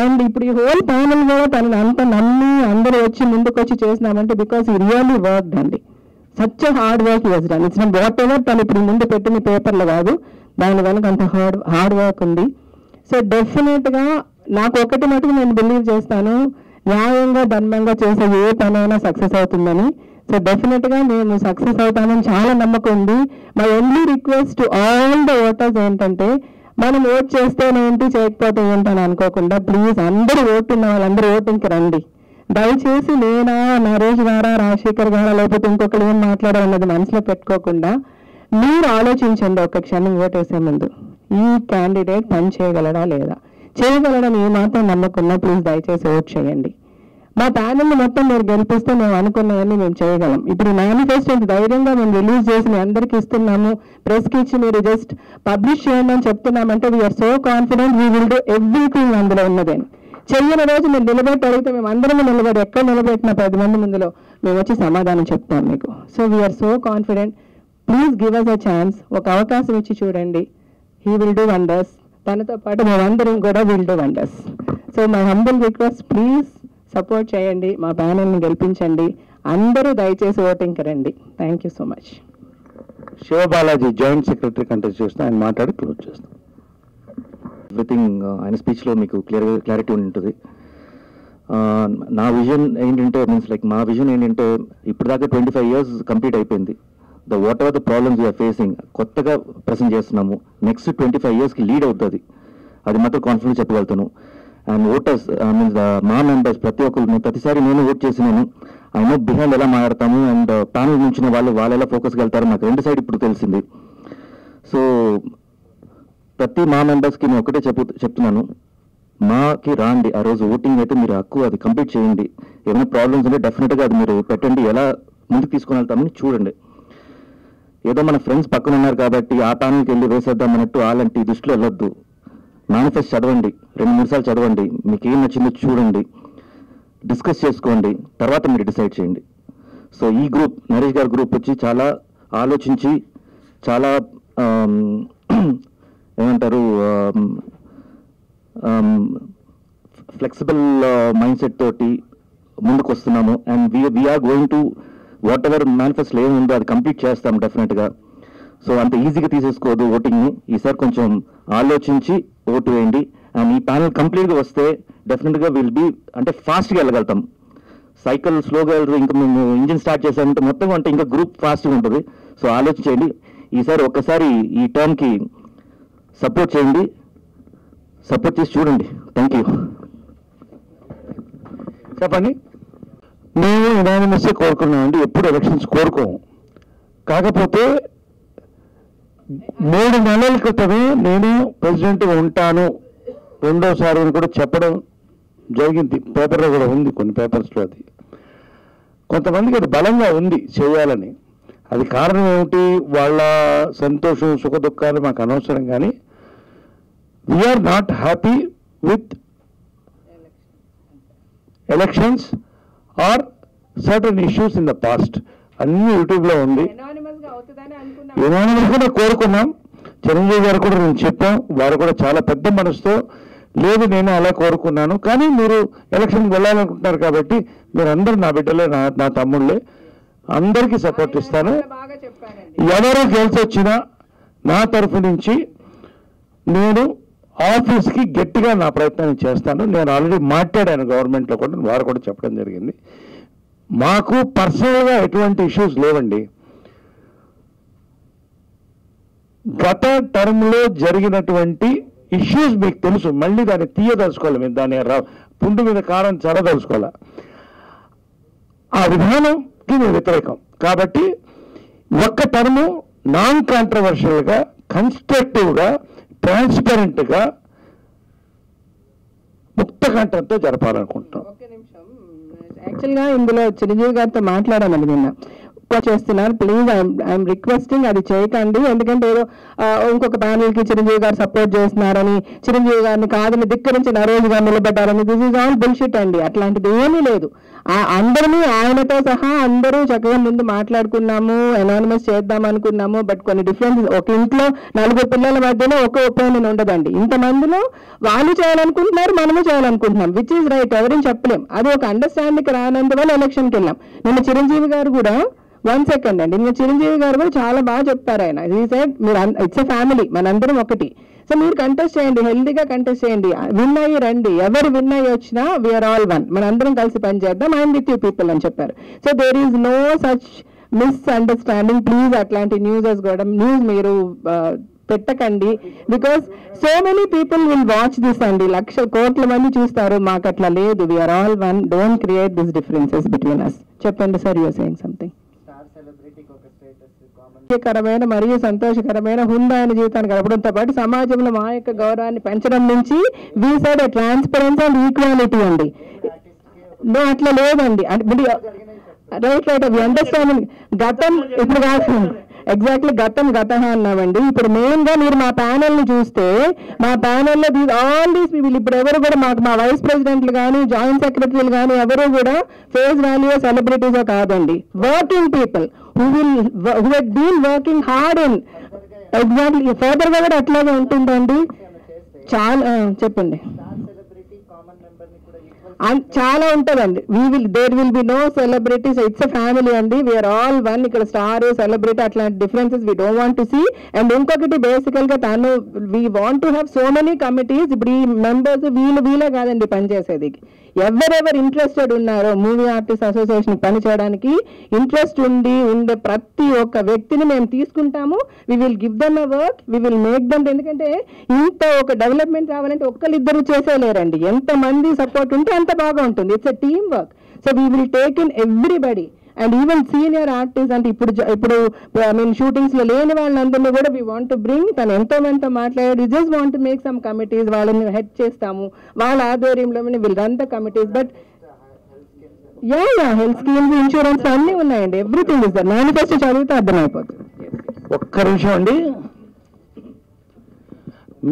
అండ్ ఇప్పుడు ఈ హోల్ ప్యానల్ కూడా తనని అంత నమ్మి అందరూ వచ్చి ముందుకు వచ్చి చేసినామంటే బికాస్ ఈ రియల్లీ వర్క్ అండి such hard work use done it's whatever తను ఇప్పుడు ముందు పెట్టిన పేపర్లు కాదు. దాని వెనక అంత హార్డ్ హార్డ్ వర్క్ ఉంది. సో డెఫినెట్గా నాకు ఒకటి మటుకు నేను బిలీవ్ చేస్తాను. న్యాయంగా ధర్మంగా చేసే ఏ పనైనా సక్సెస్ అవుతుందని. సో డెఫినెట్గా మేము సక్సెస్ అవుతామని చాలా నమ్మకం ఉంది. My only request to all the voters ఏంటంటే మనం ఓట్ చేస్తేనేంటి చేయకపోతే ఏంటని అనుకోకుండా ప్లీజ్ అందరూ ఓటు ఉన్న వాళ్ళందరూ ఓటింగ్కి రండి. దయచేసి నేనా నరేష్ గారా రాజశేఖర్ గారా లేకపోతే ఇంకొకరు ఏం మాట్లాడాలన్నది మనసులో పెట్టుకోకుండా మీరు ఆలోచించండి ఒక క్షణం ఓటేసే ముందు. ఈ క్యాండిడేట్ పని చేయగలడా లేదా? చేయగలడని ఏమాత్రం మాత్రం నమ్మకున్నా ప్లీజ్ దయచేసి ఓట్ చేయండి. మా ప్యానల్ని మొత్తం మీరు గెలిపిస్తే మేము అనుకున్నవన్నీ మేము చేయగలం. ఇప్పుడు మేనిఫెస్టో ధైర్యంగా మేము రిలీజ్ చేసి మీ అందరికి ఇస్తున్నాము. ప్రెస్కి ఇచ్చి మీరు జస్ట్ పబ్లిష్ చేయండి అని చెప్తున్నామంటే we're so confident we will do everything అందులో ఉన్నదని చెయ్యని రోజు మీరు నిలబెట్టి అడిగితే మేము అందరం నిలబడి ఎక్కడ నిలబెట్టిన పది మంది ముందులో మేము వచ్చి సమాధానం చెప్తాం మీకు. So we're so confident please give us a chance ఒక అవకాశం ఇచ్చి చూడండి. హీ విల్ డూ వండర్స్ తనతో పాటు మేమందరం కూడా will do wonders so my humble request please support చేయండి మా ప్యానల్ని గెలిపించండి. అందరూ దయచేసి ఓటింగ్కి రండి thank you so much Siva Balaji joint secretary contest చూస్తే ఆయన మాట్లాడి క్లోజ్ చేస్తాం. ఎవ్రీథింగ్ uh, ఆయన స్పీచ్లో మీకు క్లియర్ క్లారిటీ ఉంటుంది uh, నా విజన్ ఏంటంటే మీన్స్ లైక్ మా విజన్ ఏంటంటే ఇప్పటిదాకా ట్వంటీ ఫైవ్ ఇయర్స్ కంప్లీట్ అయిపోయింది. The what are the problems you're facing కొత్తగా ప్రజెంట్ చేస్తున్నాము. నెక్స్ట్ ట్వంటీ ఫైవ్ ఇయర్స్కి లీడ్ అవుతుంది. అది మాత్రం కాన్ఫిడెన్స్ చెప్పగలుగుతాను. అండ్ ఓటర్స్ ఐ మీన్స్ మా మెంబర్స్ ప్రతి ఒక్కరు ప్రతిసారి నేను ఓట్ చేసినాను. ఐ నో బిహైండ్ ఎలా మాట్లాడతాము అండ్ ప్యానల్ uh, నుంచిన వాళ్ళు వాళ్ళు ఎలా ఫోకస్కి వెళ్తారు నాకు రెండు సైడ్ ఇప్పుడు తెలిసింది. సో ప్రతి మా మెంబర్స్కి నేను ఒకటే చెప్పు చెప్తున్నాను. మాకి రాండి ఆ రోజు ఓటింగ్ అయితే మీరు హక్కు అది కంప్లీట్ చేయండి. ఏమైనా ప్రాబ్లమ్స్ ఉంటే డెఫినెట్గా అది మీరు పెట్టండి ఎలా ముందుకు తీసుకొని వెళ్తామని చూడండి. ఏదో మన ఫ్రెండ్స్ పక్కన ఉన్నారు కాబట్టి ఆ ప్యానల్కి వెళ్ళి వేసేద్దాం అన్నట్టు అలాంటి దృష్టిలో వెళ్ళొద్దు. మేనిఫెస్ట్ చదవండి. రెండు మూడు సార్లు చదవండి. మీకు ఏం నచ్చిందో చూడండి. డిస్కస్ చేసుకోండి. తర్వాత మీరు డిసైడ్ చేయండి. సో ఈ గ్రూప్ నరేష్ గారి గ్రూప్ వచ్చి చాలా ఆలోచించి చాలా ఏమంటారు ఫ్లెక్సిబుల్ మైండ్ సెట్ తోటి ముందుకు వస్తున్నాము and we're going to whatever manifesto ఏముందో అది కంప్లీట్ చేస్తాం డెఫినెట్గా సో అంత ఈజీగా తీసేసుకోదు ఓటింగ్ని. ఈసారి కొంచెం ఆలోచించి ఓటు వేయండి. అండ్ ఈ ప్యానల్ కంప్లీట్గా వస్తే డెఫినెట్గా విల్ బీ అంటే ఫాస్ట్గా వెళ్ళగలుగుతాం. సైకిల్ స్లోగా వెళ్తుంది ఇంకా మేము ఇంజిన్ స్టార్ట్ చేసామంటే మొత్తం అంటే ఇంకా గ్రూప్ ఫాస్ట్గా ఉంటుంది. సో ఆలోచించండి ఈసారి ఒక్కసారి ఈ టర్మ్కి సపోర్ట్ చేయండి. సపోర్ట్ చేసి చూడండి. Thank you. చెప్పండి. మేము యునానిమస్ కోరుకున్నామండి. ఎప్పుడు ఎలక్షన్స్ కోరుకోము. కాకపోతే మూడు నెలల క్రితమే నేను ప్రెసిడెంట్గా ఉంటాను. రెండోసారి అని కూడా చెప్పడం జరిగింది. పేపర్లో కూడా ఉంది కొన్ని పేపర్స్లో అది. కొంతమందికి అది బలంగా ఉంది చేయాలని. అది కారణం ఏమిటి? వాళ్ళ సంతోషం సుఖ దుఃఖాలు మాకు అనవసరం కానీ we're not happy with elections are certain issues in the past అన్ని యూట్యూబ్లో ఉంది. యునానిమస్గా కోరుకున్నాం. చిరంజీవి గారు కూడా నేను చెప్పాం. వారు కూడా చాలా పెద్ద మనసుతో లేదు నేను అలా కోరుకున్నాను. కానీ మీరు ఎలక్షన్కి వెళ్ళాలనుకుంటున్నారు కాబట్టి మీరు అందరూ నా బిడ్డలే నా నా తమ్ముళ్ళే. అందరికీ సపోర్ట్ ఇస్తాను. ఎవరు గెలిచి వచ్చినా నా తరఫు నుంచి నేను ఆఫీస్కి గట్టిగా నా ప్రయత్నం చేస్తాను. నేను ఆల్రెడీ మాట్లాడాను గవర్నమెంట్లో కూడా వారు కూడా చెప్పడం జరిగింది. మాకు పర్సనల్గా ఎటువంటి ఇష్యూస్ లేవండి. గత టర్మ్లో జరిగినటువంటి ఇష్యూస్ మీకు తెలుసు. మళ్ళీ దాన్ని తీయదలుచుకోవాలి మీరు. దాన్ని ర- పుండు మీద కారం చల్లదలుచుకోవాలా? ఆ విధానంకి నేను వ్యతిరేకం. కాబట్టి ఒక్క టర్ము నాన్ కాంట్రవర్షియల్గా కన్స్ట్రక్టివ్గా ట్రాన్స్పరెంట్గా ముక్త కంఠంతో జరపాలనుకుంటున్నాం. యాక్చువల్గా ఇందులో చిరంజీవి గారితో మాట్లాడామని నిన్న. ఎక్కువ ప్లీజ్ ఐఎమ్ రిక్వెస్టింగ్ అది చేయకండి. ఎందుకంటే ఏదో ఇంకొక ప్యానల్కి చిరంజీవి గారు సపోర్ట్ చేస్తున్నారని చిరంజీవి గారిని కాదని ధిక్కరించి నరోజు గారు నిలబడ్డారని దిస్ ఈజ్ ఆల్ బుల్షిట్ అండి. అట్లాంటిది ఏమీ లేదు. అందరినీ ఆయనతో సహా అందరూ చక్కగా ముందు మాట్లాడుకున్నాము ఎనానిమస్ చేద్దాం అనుకున్నాము బట్ కొన్ని డిఫరెన్సెస్ ఒక ఇంట్లో నలుగురు పిల్లల మధ్యలో ఒక ఒపీనియన్ ఉండదండి. ఇంతమందిలో వాళ్ళు చేయాలనుకుంటున్నారు మనము చేయాలనుకుంటున్నాం. విచ్ ఈస్ రైట్ ఎవరిని చెప్పలేం. అది ఒక అండర్స్టాండింగ్ రానందువల్ల ఎలక్షన్కి వెళ్ళాం. నిన్న చిరంజీవి గారు కూడా వన్ సెకండ్ అండి. ఇంకా చిరంజీవి గారు కూడా చాలా బాగా చెప్పారు ఆయన. ఈ సైడ్ మీరు ఇట్స్ ఎ ఫ్యామిలీ మనందరం ఒకటి. సో మీరు కంటెస్ట్ చేయండి హెల్దీగా కంటెస్ట్ చేయండి. విన్ అయ్యి రండి. ఎవరు విన్ అయ్యి వచ్చినా వీఆర్ ఆల్ వన్ మనందరం కలిసి పని చేద్దాం. ఐఎమ్ విత్ యూ పీపుల్ అని చెప్పారు. So there is no such misunderstanding please అట్లాంటి న్యూసెస్ కూడా న్యూస్ మీరు పెట్టకండి. Because so many people will watch this అండి. లక్ష కోట్ల మంది చూస్తారు. మాకు అట్లా లేదు we're all one don't create this differences between us చెప్పండి సార్ యూర్ సేయింగ్ సంథింగ్ ఆరోగ్యకరమైన మరియు సంతోషకరమైన హుందాయన జీవితాన్ని గడపడంతో పాటు సమాజంలో మా యొక్క గౌరవాన్ని పెంచడం నుంచి we side transparency and equality అండి. అట్లా లేదండి. రైట్ రైట్ అవి అండర్స్టాండింగ్ గతం ఇప్పుడు కాదు. ఎగ్జాక్ట్లీ గతం గత అన్నామండి. ఇప్పుడు మెయిన్గా మీరు మా ప్యానెల్ని చూస్తే మా ప్యానెల్లో దీస్ ఆల్ దీస్ పీపుల్ ఇప్పుడు ఎవరు కూడా మాకు మా వైస్ ప్రెసిడెంట్లు కానీ జాయింట్ సెక్రటరీలు కానీ ఎవరు కూడా ఫేస్ వాల్యూ సెలబ్రిటీసో కాదండి. Working people who will who had been working hard in exactly ఫర్దర్గా కూడా అట్లాగే ఉంటుందండి? చాలా చెప్పండి. చాలా ఉంటుందండి. We will there will be no celebrities it's a family అండి. వీఆర్ ఆల్ వన్ ఇక్కడ స్టార్ సెలబ్రిటీ అట్లాంటి differences we don't want to see and ఇంకొకటి బేసికల్గా తను we want to have so many committees ఇప్పుడు ఈ మెంబర్స్ వీళ్ళు వీళ్ళే కాదండి పనిచేసేది. ఎవరెవరు ఇంట్రెస్టెడ్ ఉన్నారో మూవీ ఆర్టిస్ట్ అసోసియేషన్ పనిచేయడానికి ఇంట్రెస్ట్ ఉండి ఉండే ప్రతి ఒక్క వ్యక్తిని మేము తీసుకుంటాము. We will give them a work we will make them ఎందుకంటే ఇంత ఒక డెవలప్మెంట్ రావాలంటే ఒక్కరిద్దరు చేసేలేరండి. ఎంత మంది సపోర్ట్ ఉంటే అంత బాగా ఉంటుంది. It's a team work so we will take in everybody and even senior artist అంటే ఇప్పుడు ఇప్పుడు ఐ మీన్ షూటింగ్స్లో లేని వాళ్ళందరినీ కూడా వీ వాంట్ బ్రింగ్ తను ఎంతో మందితో మాట్లాడాడు. Just want make some committees వాళ్ళని హెడ్ చేస్తాము. వాళ్ళ ఆధ్వర్యంలో will run the committees but yeah yeah health schemes insurance అన్నీ ఉన్నాయండి. ఎవ్రీథింగ్ ఇస్ దర్ మేనిఫెస్టో చదివితే అర్థమైపోతుంది. ఒక్క నిమిషం అండి.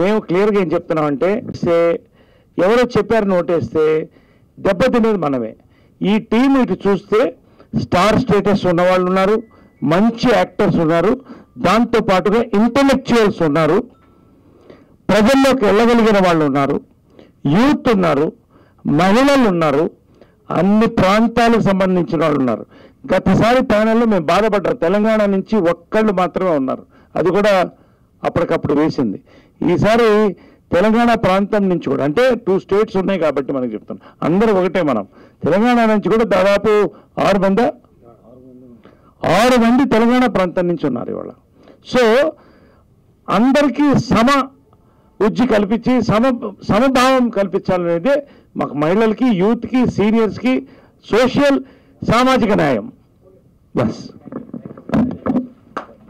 మేము క్లియర్గా ఏం చెప్తున్నామంటే సే ఎవరో చెప్పారు నోటేస్తే దెబ్బతినేది మనమే. ఈ టీం ఇటు చూస్తే స్టార్ స్టేటస్ ఉన్న వాళ్ళు ఉన్నారు మంచి యాక్టర్స్ ఉన్నారు దాంతో పాటుగా ఇంటలెక్చువల్స్ ఉన్నారు ప్రజల్లోకి వెళ్ళగలిగిన వాళ్ళు ఉన్నారు యూత్ ఉన్నారు మహిళలు ఉన్నారు అన్ని ప్రాంతాలకు సంబంధించిన వాళ్ళు ఉన్నారు. గతసారి ప్యానెల్లో మేము బాధపడ్డారు తెలంగాణ నుంచి ఒక్కళ్ళు మాత్రమే ఉన్నారు. అది కూడా అప్పటికప్పుడు వేసింది. ఈసారి తెలంగాణ ప్రాంతం నుంచి కూడా అంటే టూ స్టేట్స్ ఉన్నాయి కాబట్టి మనకు చెప్తాం అందరూ ఒకటే మనం. తెలంగాణ నుంచి కూడా దాదాపు ఆరు మంది ఆరు మంది తెలంగాణ ప్రాంతం నుంచి ఉన్నారు ఇవాళ. సో అందరికీ సమ ఉజ్జి కల్పించి సమ సమభావం కల్పించాలనేదే మాకు మహిళలకి యూత్కి సీనియర్స్కి సోషల్ సామాజిక న్యాయం. బస్.